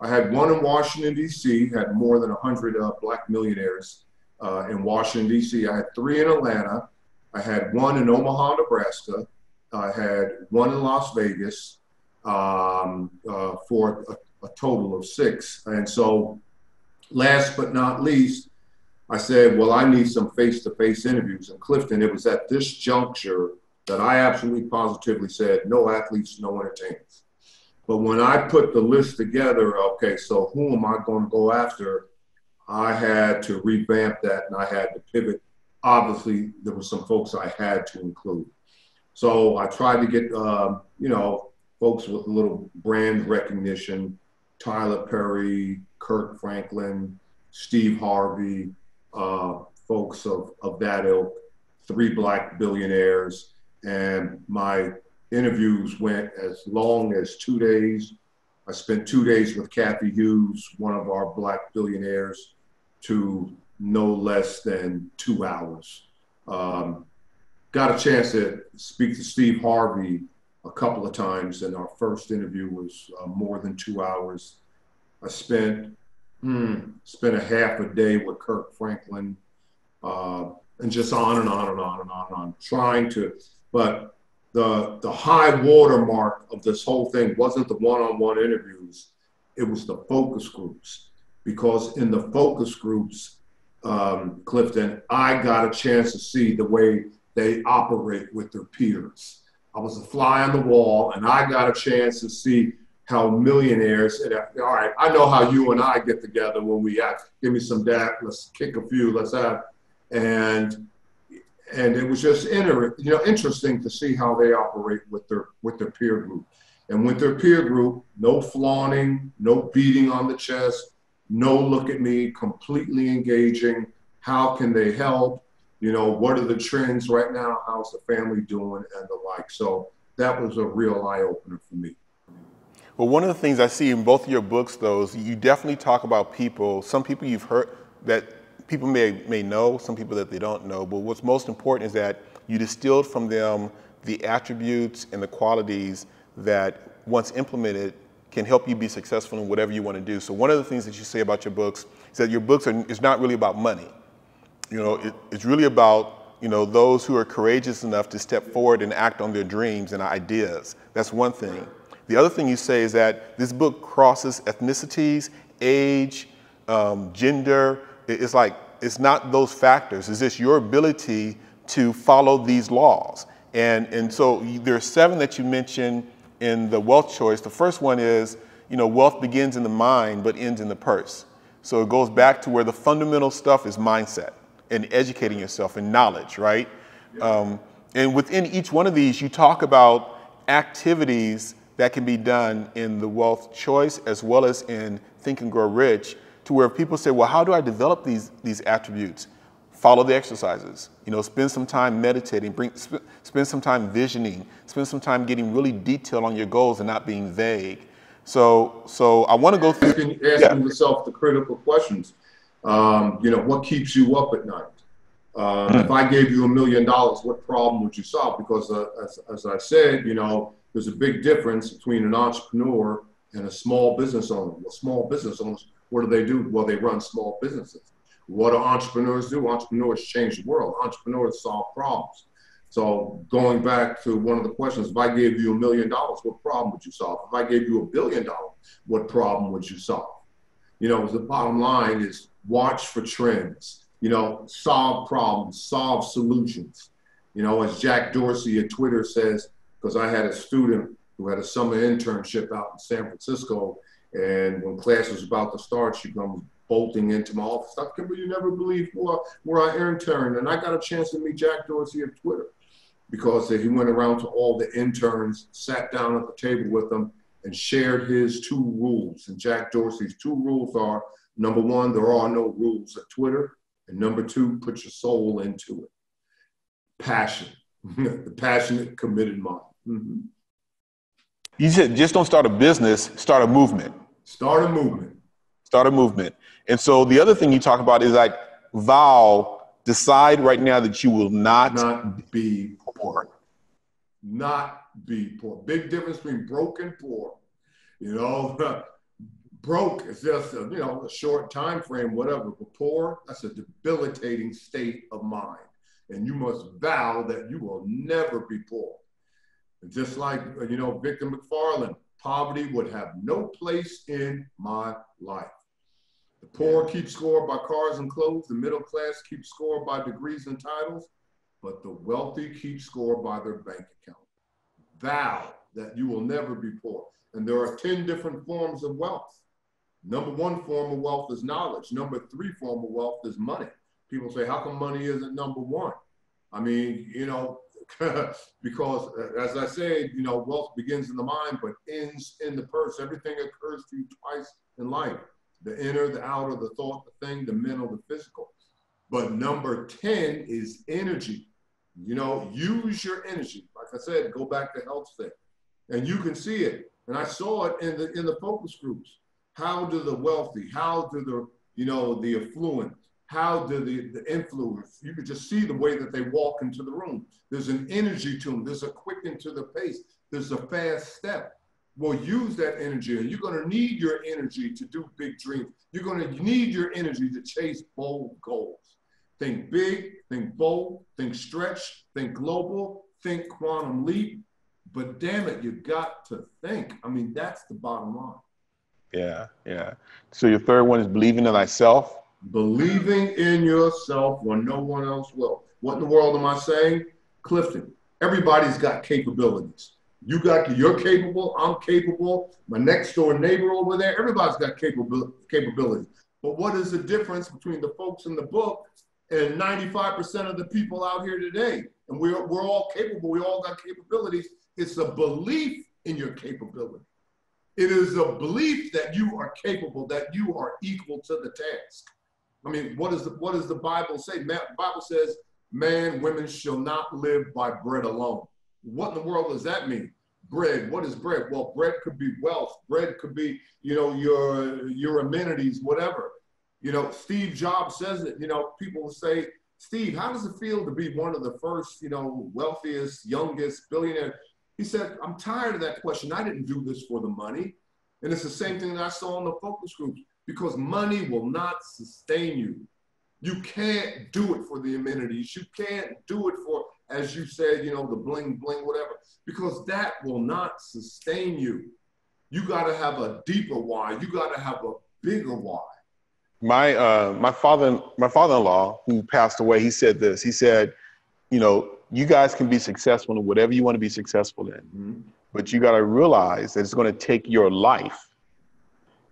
I had one in Washington D.C. Had more than 100 uh, Black millionaires uh, in Washington D.C. I had three in Atlanta. I had one in Omaha, Nebraska. I had one in Las Vegas um, uh, for a, a, total of six. And so, last but not least, I said, Well, I need some face to face interviews. In Clifton, it was at this juncture that I absolutely positively said, No athletes, no entertainers. But when I put the list together, okay, so who am I going to go after? I had to revamp that and I had to pivot obviously there were some folks I had to include. So I tried to get, uh, you know, folks with a little brand recognition, Tyler Perry, Kirk Franklin, Steve Harvey, uh, folks of, of that ilk, three black billionaires. And my interviews went as long as two days. I spent two days with Cathy Hughes, one of our black billionaires, to no less than two hours. Um, got a chance to speak to Steve Harvey a couple of times, and our first interview was uh, more than two hours. I spent hmm, spent a half a day with Kirk Franklin, uh, and just on and on and on and on and on, trying to. But the the high watermark of this whole thing wasn't the one-on-one interviews; it was the focus groups, because in the focus groups um, Clifton, I got a chance to see the way they operate with their peers. I was a fly on the wall, and I got a chance to see how millionaires. And, all right, I know how you and I get together when we act. Give me some dat. Let's kick a few. Let's have, and and it was just inter- you know interesting to see how they operate with their with their peer group. And with their peer group, no flaunting, no beating on the chest, no look at me, completely engaging. How can they help? You know, what are the trends right now? How's the family doing and the like? So that was a real eye opener for me. Well, one of the things I see in both of your books, though, is you definitely talk about people, some people you've heard that people may, may know, some people that they don't know. But what's most important is that you distilled from them the attributes and the qualities that once implemented can help you be successful in whatever you want to do. So one of the things that you say about your books is that your books are it's not really about money. You know, it, it's really about you know those who are courageous enough to step forward and act on their dreams and ideas. That's one thing. The other thing you say is that this book crosses ethnicities, age, um, gender. It's like it's not those factors. It's just your ability to follow these laws. And and so there are seven that you mentioned in the wealth choice. The first one is, you know, wealth begins in the mind but ends in the purse. So it goes back to where the fundamental stuff is mindset and educating yourself and knowledge, right? Um, and within each one of these, you talk about activities that can be done in the wealth choice as well as in Think and Grow Rich to where people say, well, how do I develop these, these attributes? Follow the exercises. You know, spend some time meditating, bring, sp spend some time visioning, spend some time getting really detailed on your goals and not being vague. So, so I want to go through asking, asking yeah. yourself the critical questions. Um, you know, what keeps you up at night? Uh, mm. If I gave you a million dollars, what problem would you solve? Because uh, as, as I said, you know, there's a big difference between an entrepreneur and a small business owner. Well, small business owners, what do they do? Well, they run small businesses. What do entrepreneurs do? Entrepreneurs change the world. Entrepreneurs solve problems. So going back to one of the questions, if I gave you a million dollars, what problem would you solve? If I gave you a billion dollars, what problem would you solve? You know, the bottom line is watch for trends. You know, solve problems, solve solutions. You know, as Jack Dorsey at Twitter says, because I had a student who had a summer internship out in San Francisco. And when class was about to start, she comes bolting into my office. I can't you never believe where, where I interned. And I got a chance to meet Jack Dorsey of Twitter because he went around to all the interns, sat down at the table with them, and shared his two rules. And Jack Dorsey's two rules are number one, there are no rules at Twitter. And number two, put your soul into it. Passion, the passionate, committed mind. Mm-hmm. You said just don't start a business, start a movement. Start a movement. Start a movement. And so the other thing you talk about is like vow, decide right now that you will not, not be poor. Not be poor. Big difference between broke and poor. You know, broke is just a, you know a short time frame, whatever. But poor, that's a debilitating state of mind, and you must vow that you will never be poor. And just like you know Victor McFarland, poverty would have no place in my life. The poor keep score by cars and clothes. The middle class keep score by degrees and titles. But the wealthy keep score by their bank account. Vow that you will never be poor. And there are 10 different forms of wealth. Number one form of wealth is knowledge. Number three form of wealth is money. People say, how come money isn't number one? I mean, you know, because uh, as I said, you know, wealth begins in the mind but ends in the purse. Everything occurs to you twice in life the inner, the outer, the thought, the thing, the mental, the physical. But number 10 is energy. You know, use your energy. Like I said, go back to health thing. And you can see it. And I saw it in the in the focus groups. How do the wealthy, how do the, you know, the affluent, how do the, the influence, you could just see the way that they walk into the room. There's an energy to them. There's a quicken to the pace. There's a fast step will use that energy and you're going to need your energy to do big dreams. You're going to need your energy to chase bold goals. Think big, think bold, think stretch, think global, think quantum leap. But damn it, you got to think. I mean, that's the bottom line. Yeah, yeah. So your third one is believing in thyself. Believing in yourself when no one else will. What in the world am I saying? Clifton, everybody's got capabilities. You got you're capable, I'm capable, my next door neighbor over there, everybody's got capable capability. But what is the difference between the folks in the book and 95% of the people out here today? And we're, we're all capable, we all got capabilities. It's a belief in your capability. It is a belief that you are capable, that you are equal to the task. I mean, what, is the, what does the Bible say? Bible says, man, women shall not live by bread alone. What in the world does that mean? Bread. What is bread? Well, bread could be wealth. Bread could be, you know, your your amenities, whatever. You know, Steve Jobs says it. You know, people will say, Steve, how does it feel to be one of the first, you know, wealthiest, youngest billionaire? He said, I'm tired of that question. I didn't do this for the money. And it's the same thing that I saw in the focus groups because money will not sustain you. You can't do it for the amenities. You can't do it for as you said, you know, the bling bling, whatever, because that will not sustain you. You got to have a deeper why. You got to have a bigger why. My uh, my father my father-in-law who passed away, he said this. He said, you know, you guys can be successful in whatever you want to be successful in, mm-hmm. but you got to realize that it's going to take your life,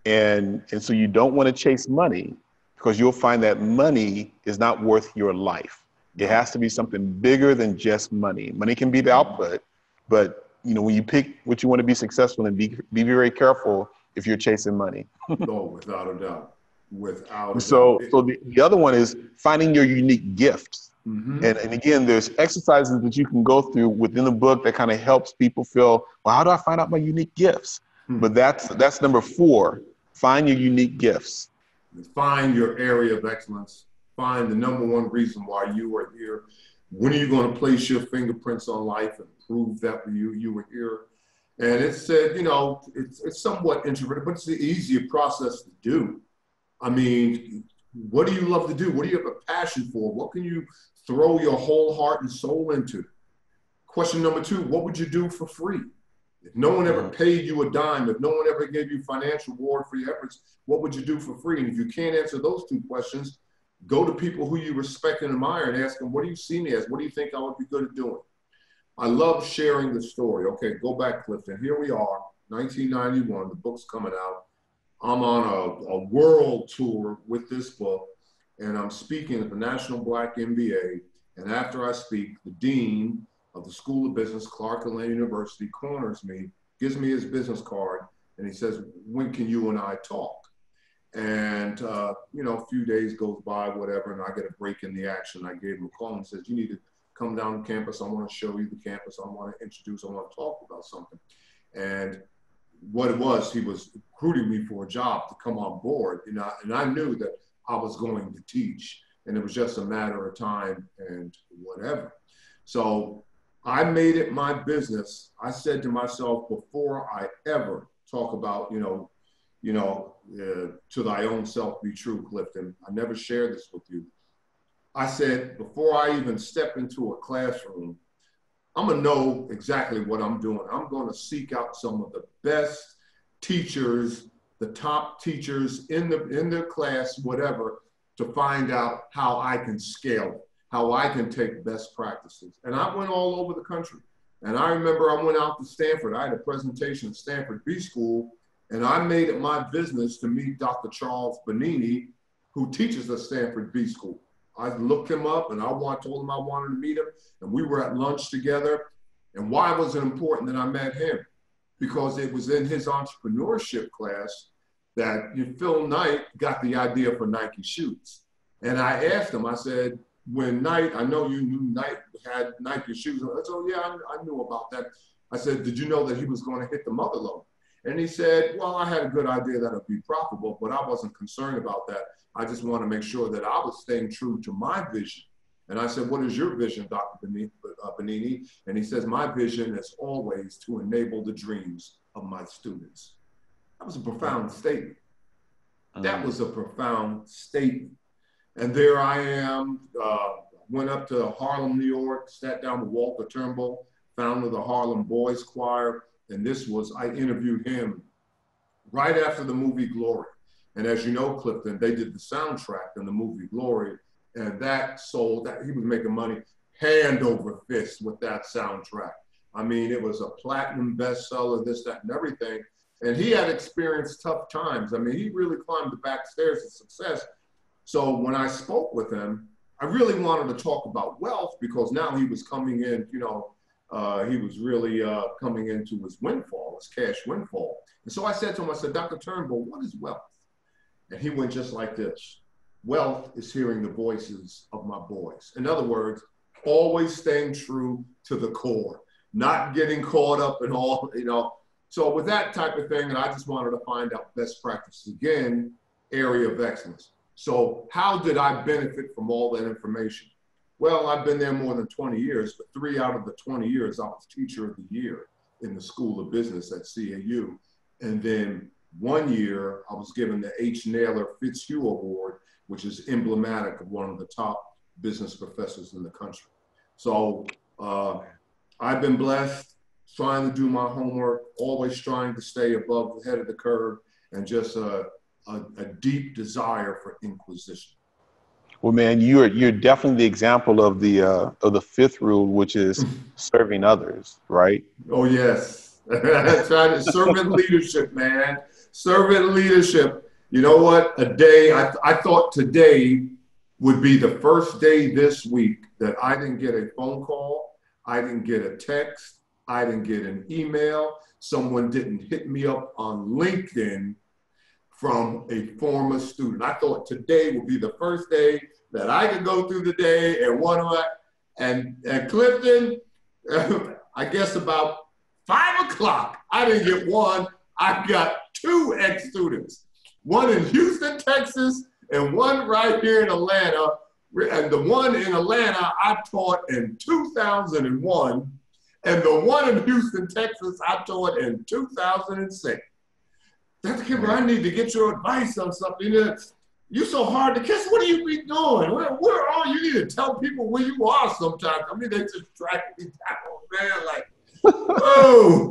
and and so you don't want to chase money because you'll find that money is not worth your life. It has to be something bigger than just money. Money can be the output, but you know when you pick what you want to be successful in, be be very careful if you're chasing money. no, without a doubt. Without so, doubt. So the, the other one is finding your unique gifts. Mm-hmm. And, and again, there's exercises that you can go through within the book that kind of helps people feel, well, how do I find out my unique gifts? Hmm. But that's that's number four. Find your unique gifts. Find your area of excellence find the number one reason why you are here. When are you going to place your fingerprints on life and prove that you you were here? And it said, you know, it's, it's somewhat introverted, but it's the easier process to do. I mean, what do you love to do? What do you have a passion for? What can you throw your whole heart and soul into? Question number two, what would you do for free? If no one ever paid you a dime, if no one ever gave you financial reward for your efforts, what would you do for free? And if you can't answer those two questions, Go to people who you respect and admire and ask them, what do you see me as? What do you think I would be good at doing? I love sharing the story. Okay, go back, Clifton. Here we are, 1991. The book's coming out. I'm on a, a world tour with this book, and I'm speaking at the National Black MBA. And after I speak, the dean of the School of Business, Clark Atlanta University, corners me, gives me his business card, and he says, "When can you and I talk?" And uh, you know, a few days goes by, whatever, and I get a break in the action. I gave him a call and says, "You need to come down to campus. I want to show you the campus. I want to introduce. I want to talk about something." And what it was, he was recruiting me for a job to come on board, and I, and I knew that I was going to teach, and it was just a matter of time and whatever. So I made it my business. I said to myself before I ever talk about, you know, you know, uh, to thy own self be true, Clifton. I never shared this with you. I said before I even step into a classroom, I'm gonna know exactly what I'm doing. I'm gonna seek out some of the best teachers, the top teachers in the in their class, whatever, to find out how I can scale how I can take best practices. And I went all over the country. And I remember I went out to Stanford. I had a presentation at Stanford B School, and I made it my business to meet Dr. Charles Bonini, who teaches at Stanford B School. I looked him up and I told him I wanted to meet him, and we were at lunch together. And why was it important that I met him? Because it was in his entrepreneurship class that Phil Knight got the idea for Nike shoes. And I asked him, I said, when Knight, I know you knew Knight had Nike shoes. I said, oh, yeah, I, I knew about that. I said, did you know that he was going to hit the mother load? And he said, well, I had a good idea that it'd be profitable, but I wasn't concerned about that. I just want to make sure that I was staying true to my vision. And I said, what is your vision, Dr. Bonini? And he says, my vision is always to enable the dreams of my students. That was a profound statement. That uh-huh. was a profound statement. And there I am, uh, went up to Harlem, New York, sat down with Walter Turnbull, founder of the Harlem Boys Choir. And this was, I interviewed him right after the movie Glory. And as you know, Clifton, they did the soundtrack in the movie Glory. And that sold that he was making money hand over fist with that soundtrack. I mean, it was a platinum bestseller, this, that, and everything. And he had experienced tough times. I mean, he really climbed the back stairs of success. So when I spoke with him, I really wanted to talk about wealth because now he was coming in, you know, uh, he was really uh, coming into his windfall, his cash windfall. And so I said to him, I said, Dr. Turnbull, what is wealth? And he went just like this. Wealth is hearing the voices of my boys. In other words, always staying true to the core, not getting caught up in all, you know. So with that type of thing, and I just wanted to find out best practices again, area of excellence. So how did I benefit from all that information? Well, I've been there more than 20 years, but three out of the 20 years, I was teacher of the year in the School of Business at CAU. And then one year, I was given the H. Naylor Fitzhugh Award, which is emblematic of one of the top business professors in the country. So uh, I've been blessed, trying to do my homework, always trying to stay above the head of the curve, and just a, a, a deep desire for inquisition. Well, man, you're you're definitely the example of the uh, of the fifth rule, which is serving others, right? Oh yes, that's right. Servant leadership, man. Servant leadership. You know what? A day. I I thought today would be the first day this week that I didn't get a phone call, I didn't get a text, I didn't get an email. Someone didn't hit me up on LinkedIn from a former student. I thought today would be the first day that I could go through the day and one of and and Clifton, I guess about five o'clock, I didn't get one. I got two ex-students, one in Houston, Texas, and one right here in Atlanta. And the one in Atlanta I taught in 2001, and the one in Houston, Texas, I taught in 2006. Dr. Kimbro, I need to get your advice on something. You're so hard to kiss. What do you be doing? Where, where are you? You need to tell people where you are sometimes. I mean, they just track me down, man. Like, oh.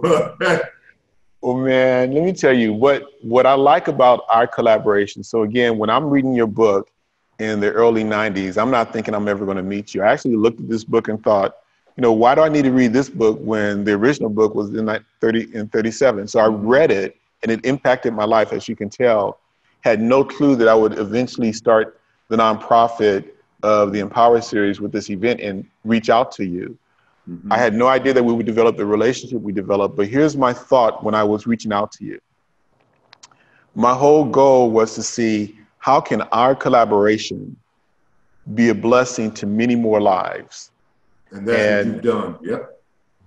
well, man, let me tell you what what I like about our collaboration. So again, when I'm reading your book in the early '90s, I'm not thinking I'm ever going to meet you. I actually looked at this book and thought, you know, why do I need to read this book when the original book was in 30 and 37? So I read it and it impacted my life, as you can tell. Had no clue that I would eventually start the nonprofit of the Empower series with this event and reach out to you. Mm-hmm. I had no idea that we would develop the relationship we developed, but here's my thought when I was reaching out to you. My whole goal was to see how can our collaboration be a blessing to many more lives. And that's and, what you've done. Yep.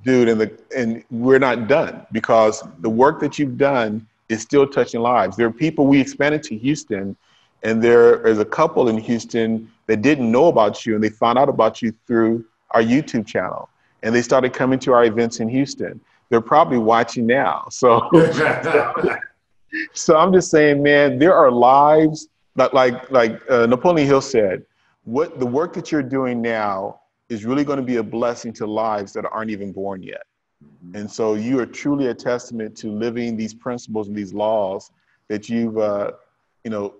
Dude, and the and we're not done because the work that you've done is still touching lives. There are people we expanded to Houston, and there is a couple in Houston that didn't know about you and they found out about you through our YouTube channel. And they started coming to our events in Houston. They're probably watching now. So so I'm just saying, man, there are lives that like like uh, Napoleon Hill said, what the work that you're doing now is really going to be a blessing to lives that aren't even born yet. Mm-hmm. And so you are truly a testament to living these principles and these laws that you've, uh, you know,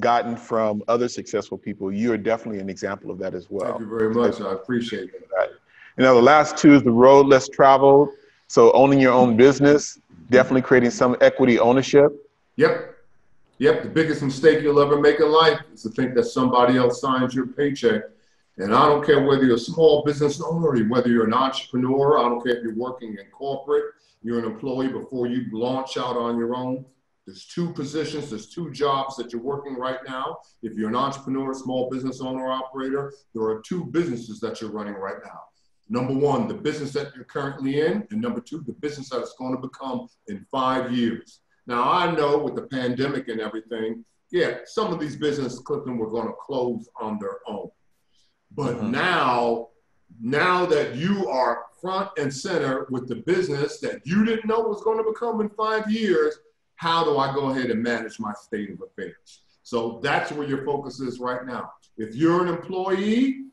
gotten from other successful people. You are definitely an example of that as well. Thank you very much. I appreciate that. You know, the last two is the road less traveled. So owning your own business, definitely creating some equity ownership. Yep. Yep. The biggest mistake you'll ever make in life is to think that somebody else signs your paycheck and I don't care whether you're a small business owner, whether you're an entrepreneur, I don't care if you're working in corporate, you're an employee before you launch out on your own. There's two positions, there's two jobs that you're working right now. If you're an entrepreneur, small business owner, operator, there are two businesses that you're running right now. Number one, the business that you're currently in, and number two, the business that it's going to become in five years. Now, I know with the pandemic and everything, yeah, some of these businesses, Clifton, were going to close on their own. But mm-hmm. now, now that you are front and center with the business that you didn't know was going to become in five years, how do I go ahead and manage my state of affairs? So that's where your focus is right now. If you're an employee,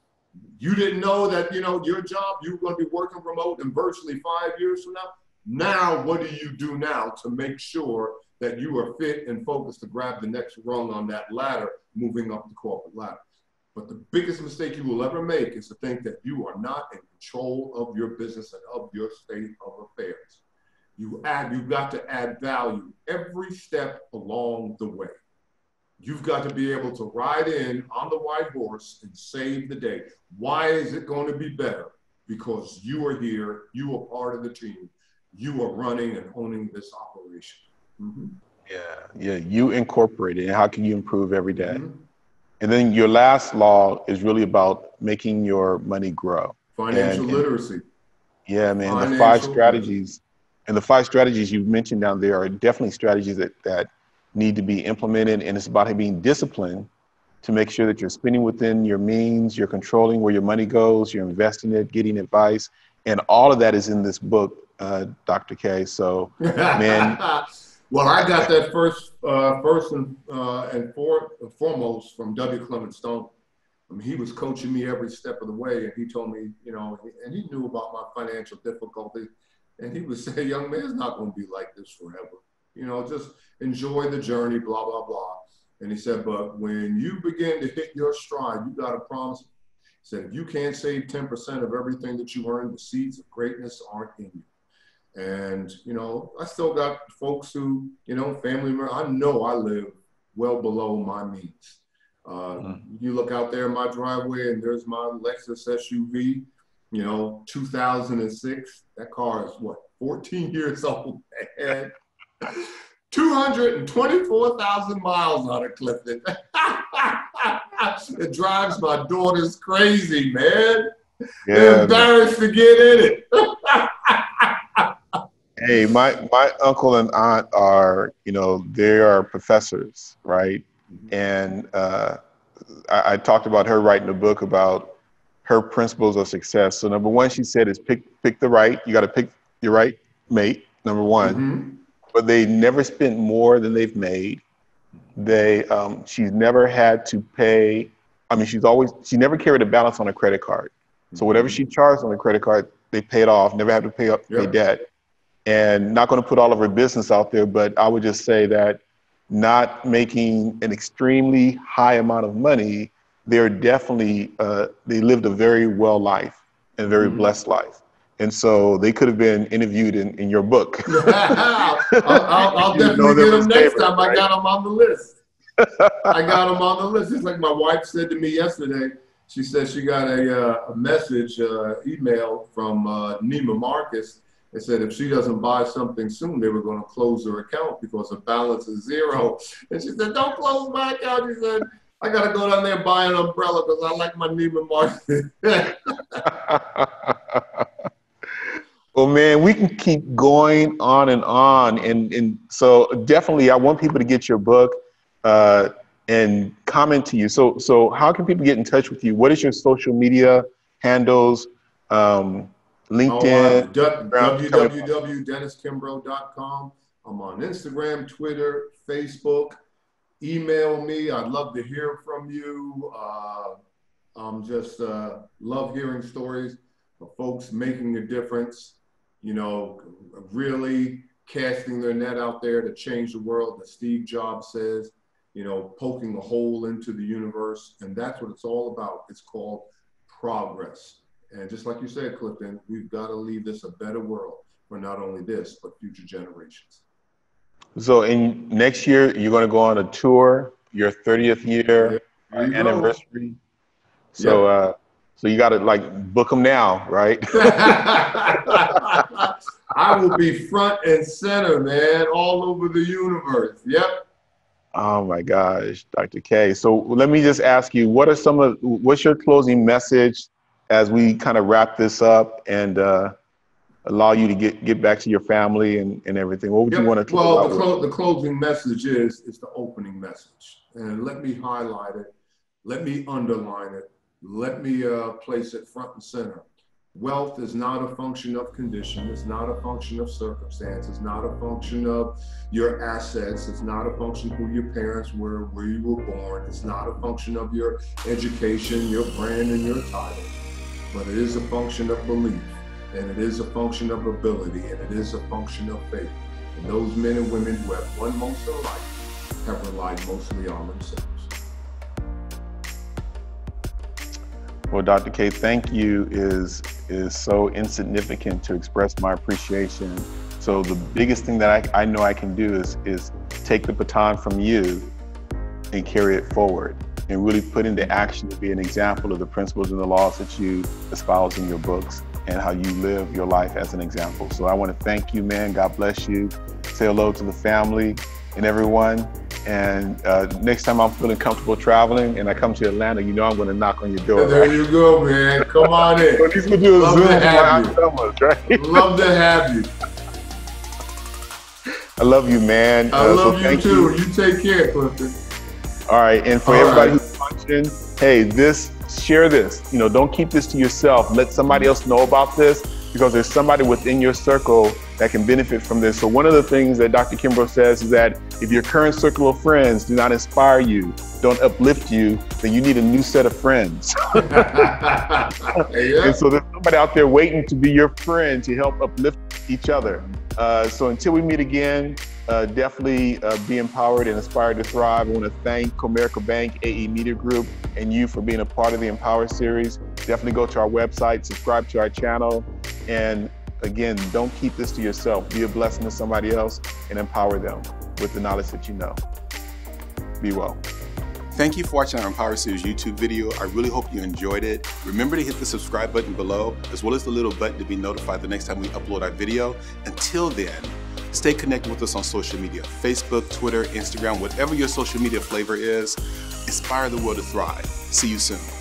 you didn't know that you know your job you were going to be working remote and virtually five years from now. Now, what do you do now to make sure that you are fit and focused to grab the next rung on that ladder, moving up the corporate ladder? But the biggest mistake you will ever make is to think that you are not in control of your business and of your state of affairs. You add, you've got to add value every step along the way. You've got to be able to ride in on the white horse and save the day. Why is it going to be better? Because you are here, you are part of the team, you are running and owning this operation. Mm-hmm. Yeah, yeah, you incorporate it. How can you improve every day? Mm-hmm. And then your last law is really about making your money grow. Financial and, literacy. And, yeah, man. Financial the five strategies and the five strategies you mentioned down there are definitely strategies that, that need to be implemented. And it's about being disciplined to make sure that you're spending within your means, you're controlling where your money goes, you're investing it, getting advice. And all of that is in this book, uh, Dr. K. So, man. Well, I got that first, uh, first and, uh, and for, foremost from W. Clement Stone. I mean, he was coaching me every step of the way, and he told me, you know, and he knew about my financial difficulty, and he would say, "Young man, it's not going to be like this forever. You know, just enjoy the journey, blah blah blah." And he said, "But when you begin to hit your stride, you got to promise." He said, "If you can't save ten percent of everything that you earn, the seeds of greatness aren't in you." And, you know, I still got folks who, you know, family members, I know I live well below my means. Uh, mm-hmm. You look out there in my driveway and there's my Lexus SUV, you know, 2006. That car is what, 14 years old and 224,000 miles on it, Clifton. it drives my daughters crazy, man. Yeah, They're embarrassed man. to get in it. Hey, my my uncle and aunt are, you know, they are professors, right? Mm-hmm. And uh, I, I, talked about her writing a book about her principles of success. So number one, she said is pick pick the right. You got to pick your right mate. Number one, mm-hmm. but they never spent more than they've made. They um, she's never had to pay. I mean, she's always she never carried a balance on a credit card. So whatever mm-hmm. she charged on the credit card, they paid off. Never had to pay up yep. pay debt and not going to put all of her business out there, but I would just say that not making an extremely high amount of money, they're definitely, uh, they lived a very well life. and very mm-hmm. blessed life. And so they could have been interviewed in, in your book. I'll, I'll, I'll definitely get them next time. Right? I got them on the list. I got them on the list. It's like my wife said to me yesterday. She said she got a, uh, a message, uh, email from uh, Neiman Marcus. It said if she doesn't buy something soon, they were going to close her account because the balance is zero. And she said, "Don't close my account." She said, "I got to go down there and buy an umbrella because I like my Neiman Marcus." Well, man, we can keep going on and on, and and so definitely, I want people to get your book uh, and comment to you. So, so how can people get in touch with you? What is your social media handles? Um, LinkedIn. Oh, uh, www.denniskimbro.com. I'm on Instagram, Twitter, Facebook. Email me. I'd love to hear from you. Uh, I'm just uh, love hearing stories of folks making a difference you know, really casting their net out there to change the world, that Steve Jobs says, you know, poking a hole into the universe. And that's what it's all about. It's called progress. And just like you said, Clifton, we've got to leave this a better world for not only this, but future generations. So, in next year, you're going to go on a tour, your 30th year anniversary. Go. So, yeah. uh, so you got to like book them now, right? I will be front and center, man, all over the universe. Yep. Oh my gosh, Dr. K. So let me just ask you, what are some of what's your closing message as we kind of wrap this up and uh, allow you to get get back to your family and, and everything? What would yep. you want to talk well, about? Well, the, the closing message is is the opening message, and let me highlight it, let me underline it, let me uh, place it front and center. Wealth is not a function of condition. It's not a function of circumstance. It's not a function of your assets. It's not a function of who your parents were, where you were born. It's not a function of your education, your brand, and your title. But it is a function of belief, and it is a function of ability, and it is a function of faith. And those men and women who have won most of life have relied mostly on themselves. Well, Dr. K, thank you is is so insignificant to express my appreciation. So the biggest thing that I, I know I can do is is take the baton from you and carry it forward and really put into action to be an example of the principles and the laws that you espouse in your books and how you live your life as an example. So I want to thank you, man. God bless you. Say hello to the family and everyone. And uh, next time I'm feeling comfortable traveling and I come to Atlanta, you know I'm going to knock on your door. There right? you go, man. Come on in. We'll do a Love Zoom to have you. Summers, right? Love to have you. I love you, man. I uh, love so you too. You. you. take care, Clifton. All right, and for All everybody right. who's watching, hey, this share this. You know, don't keep this to yourself. Let somebody else know about this because there's somebody within your circle that can benefit from this. So one of the things that Dr. Kimbro says is that if your current circle of friends do not inspire you, don't uplift you, then you need a new set of friends. yeah. And so there's somebody out there waiting to be your friend to help uplift each other. Uh, so until we meet again, uh, definitely uh, be empowered and inspired to thrive. I want to thank Comerica Bank, AE Media Group, and you for being a part of the Empower series. Definitely go to our website, subscribe to our channel, and again, don't keep this to yourself. Be a blessing to somebody else and empower them with the knowledge that you know. Be well. Thank you for watching our Empower Series YouTube video. I really hope you enjoyed it. Remember to hit the subscribe button below, as well as the little button to be notified the next time we upload our video. Until then, stay connected with us on social media, Facebook, Twitter, Instagram, whatever your social media flavor is. Inspire the world to thrive. See you soon.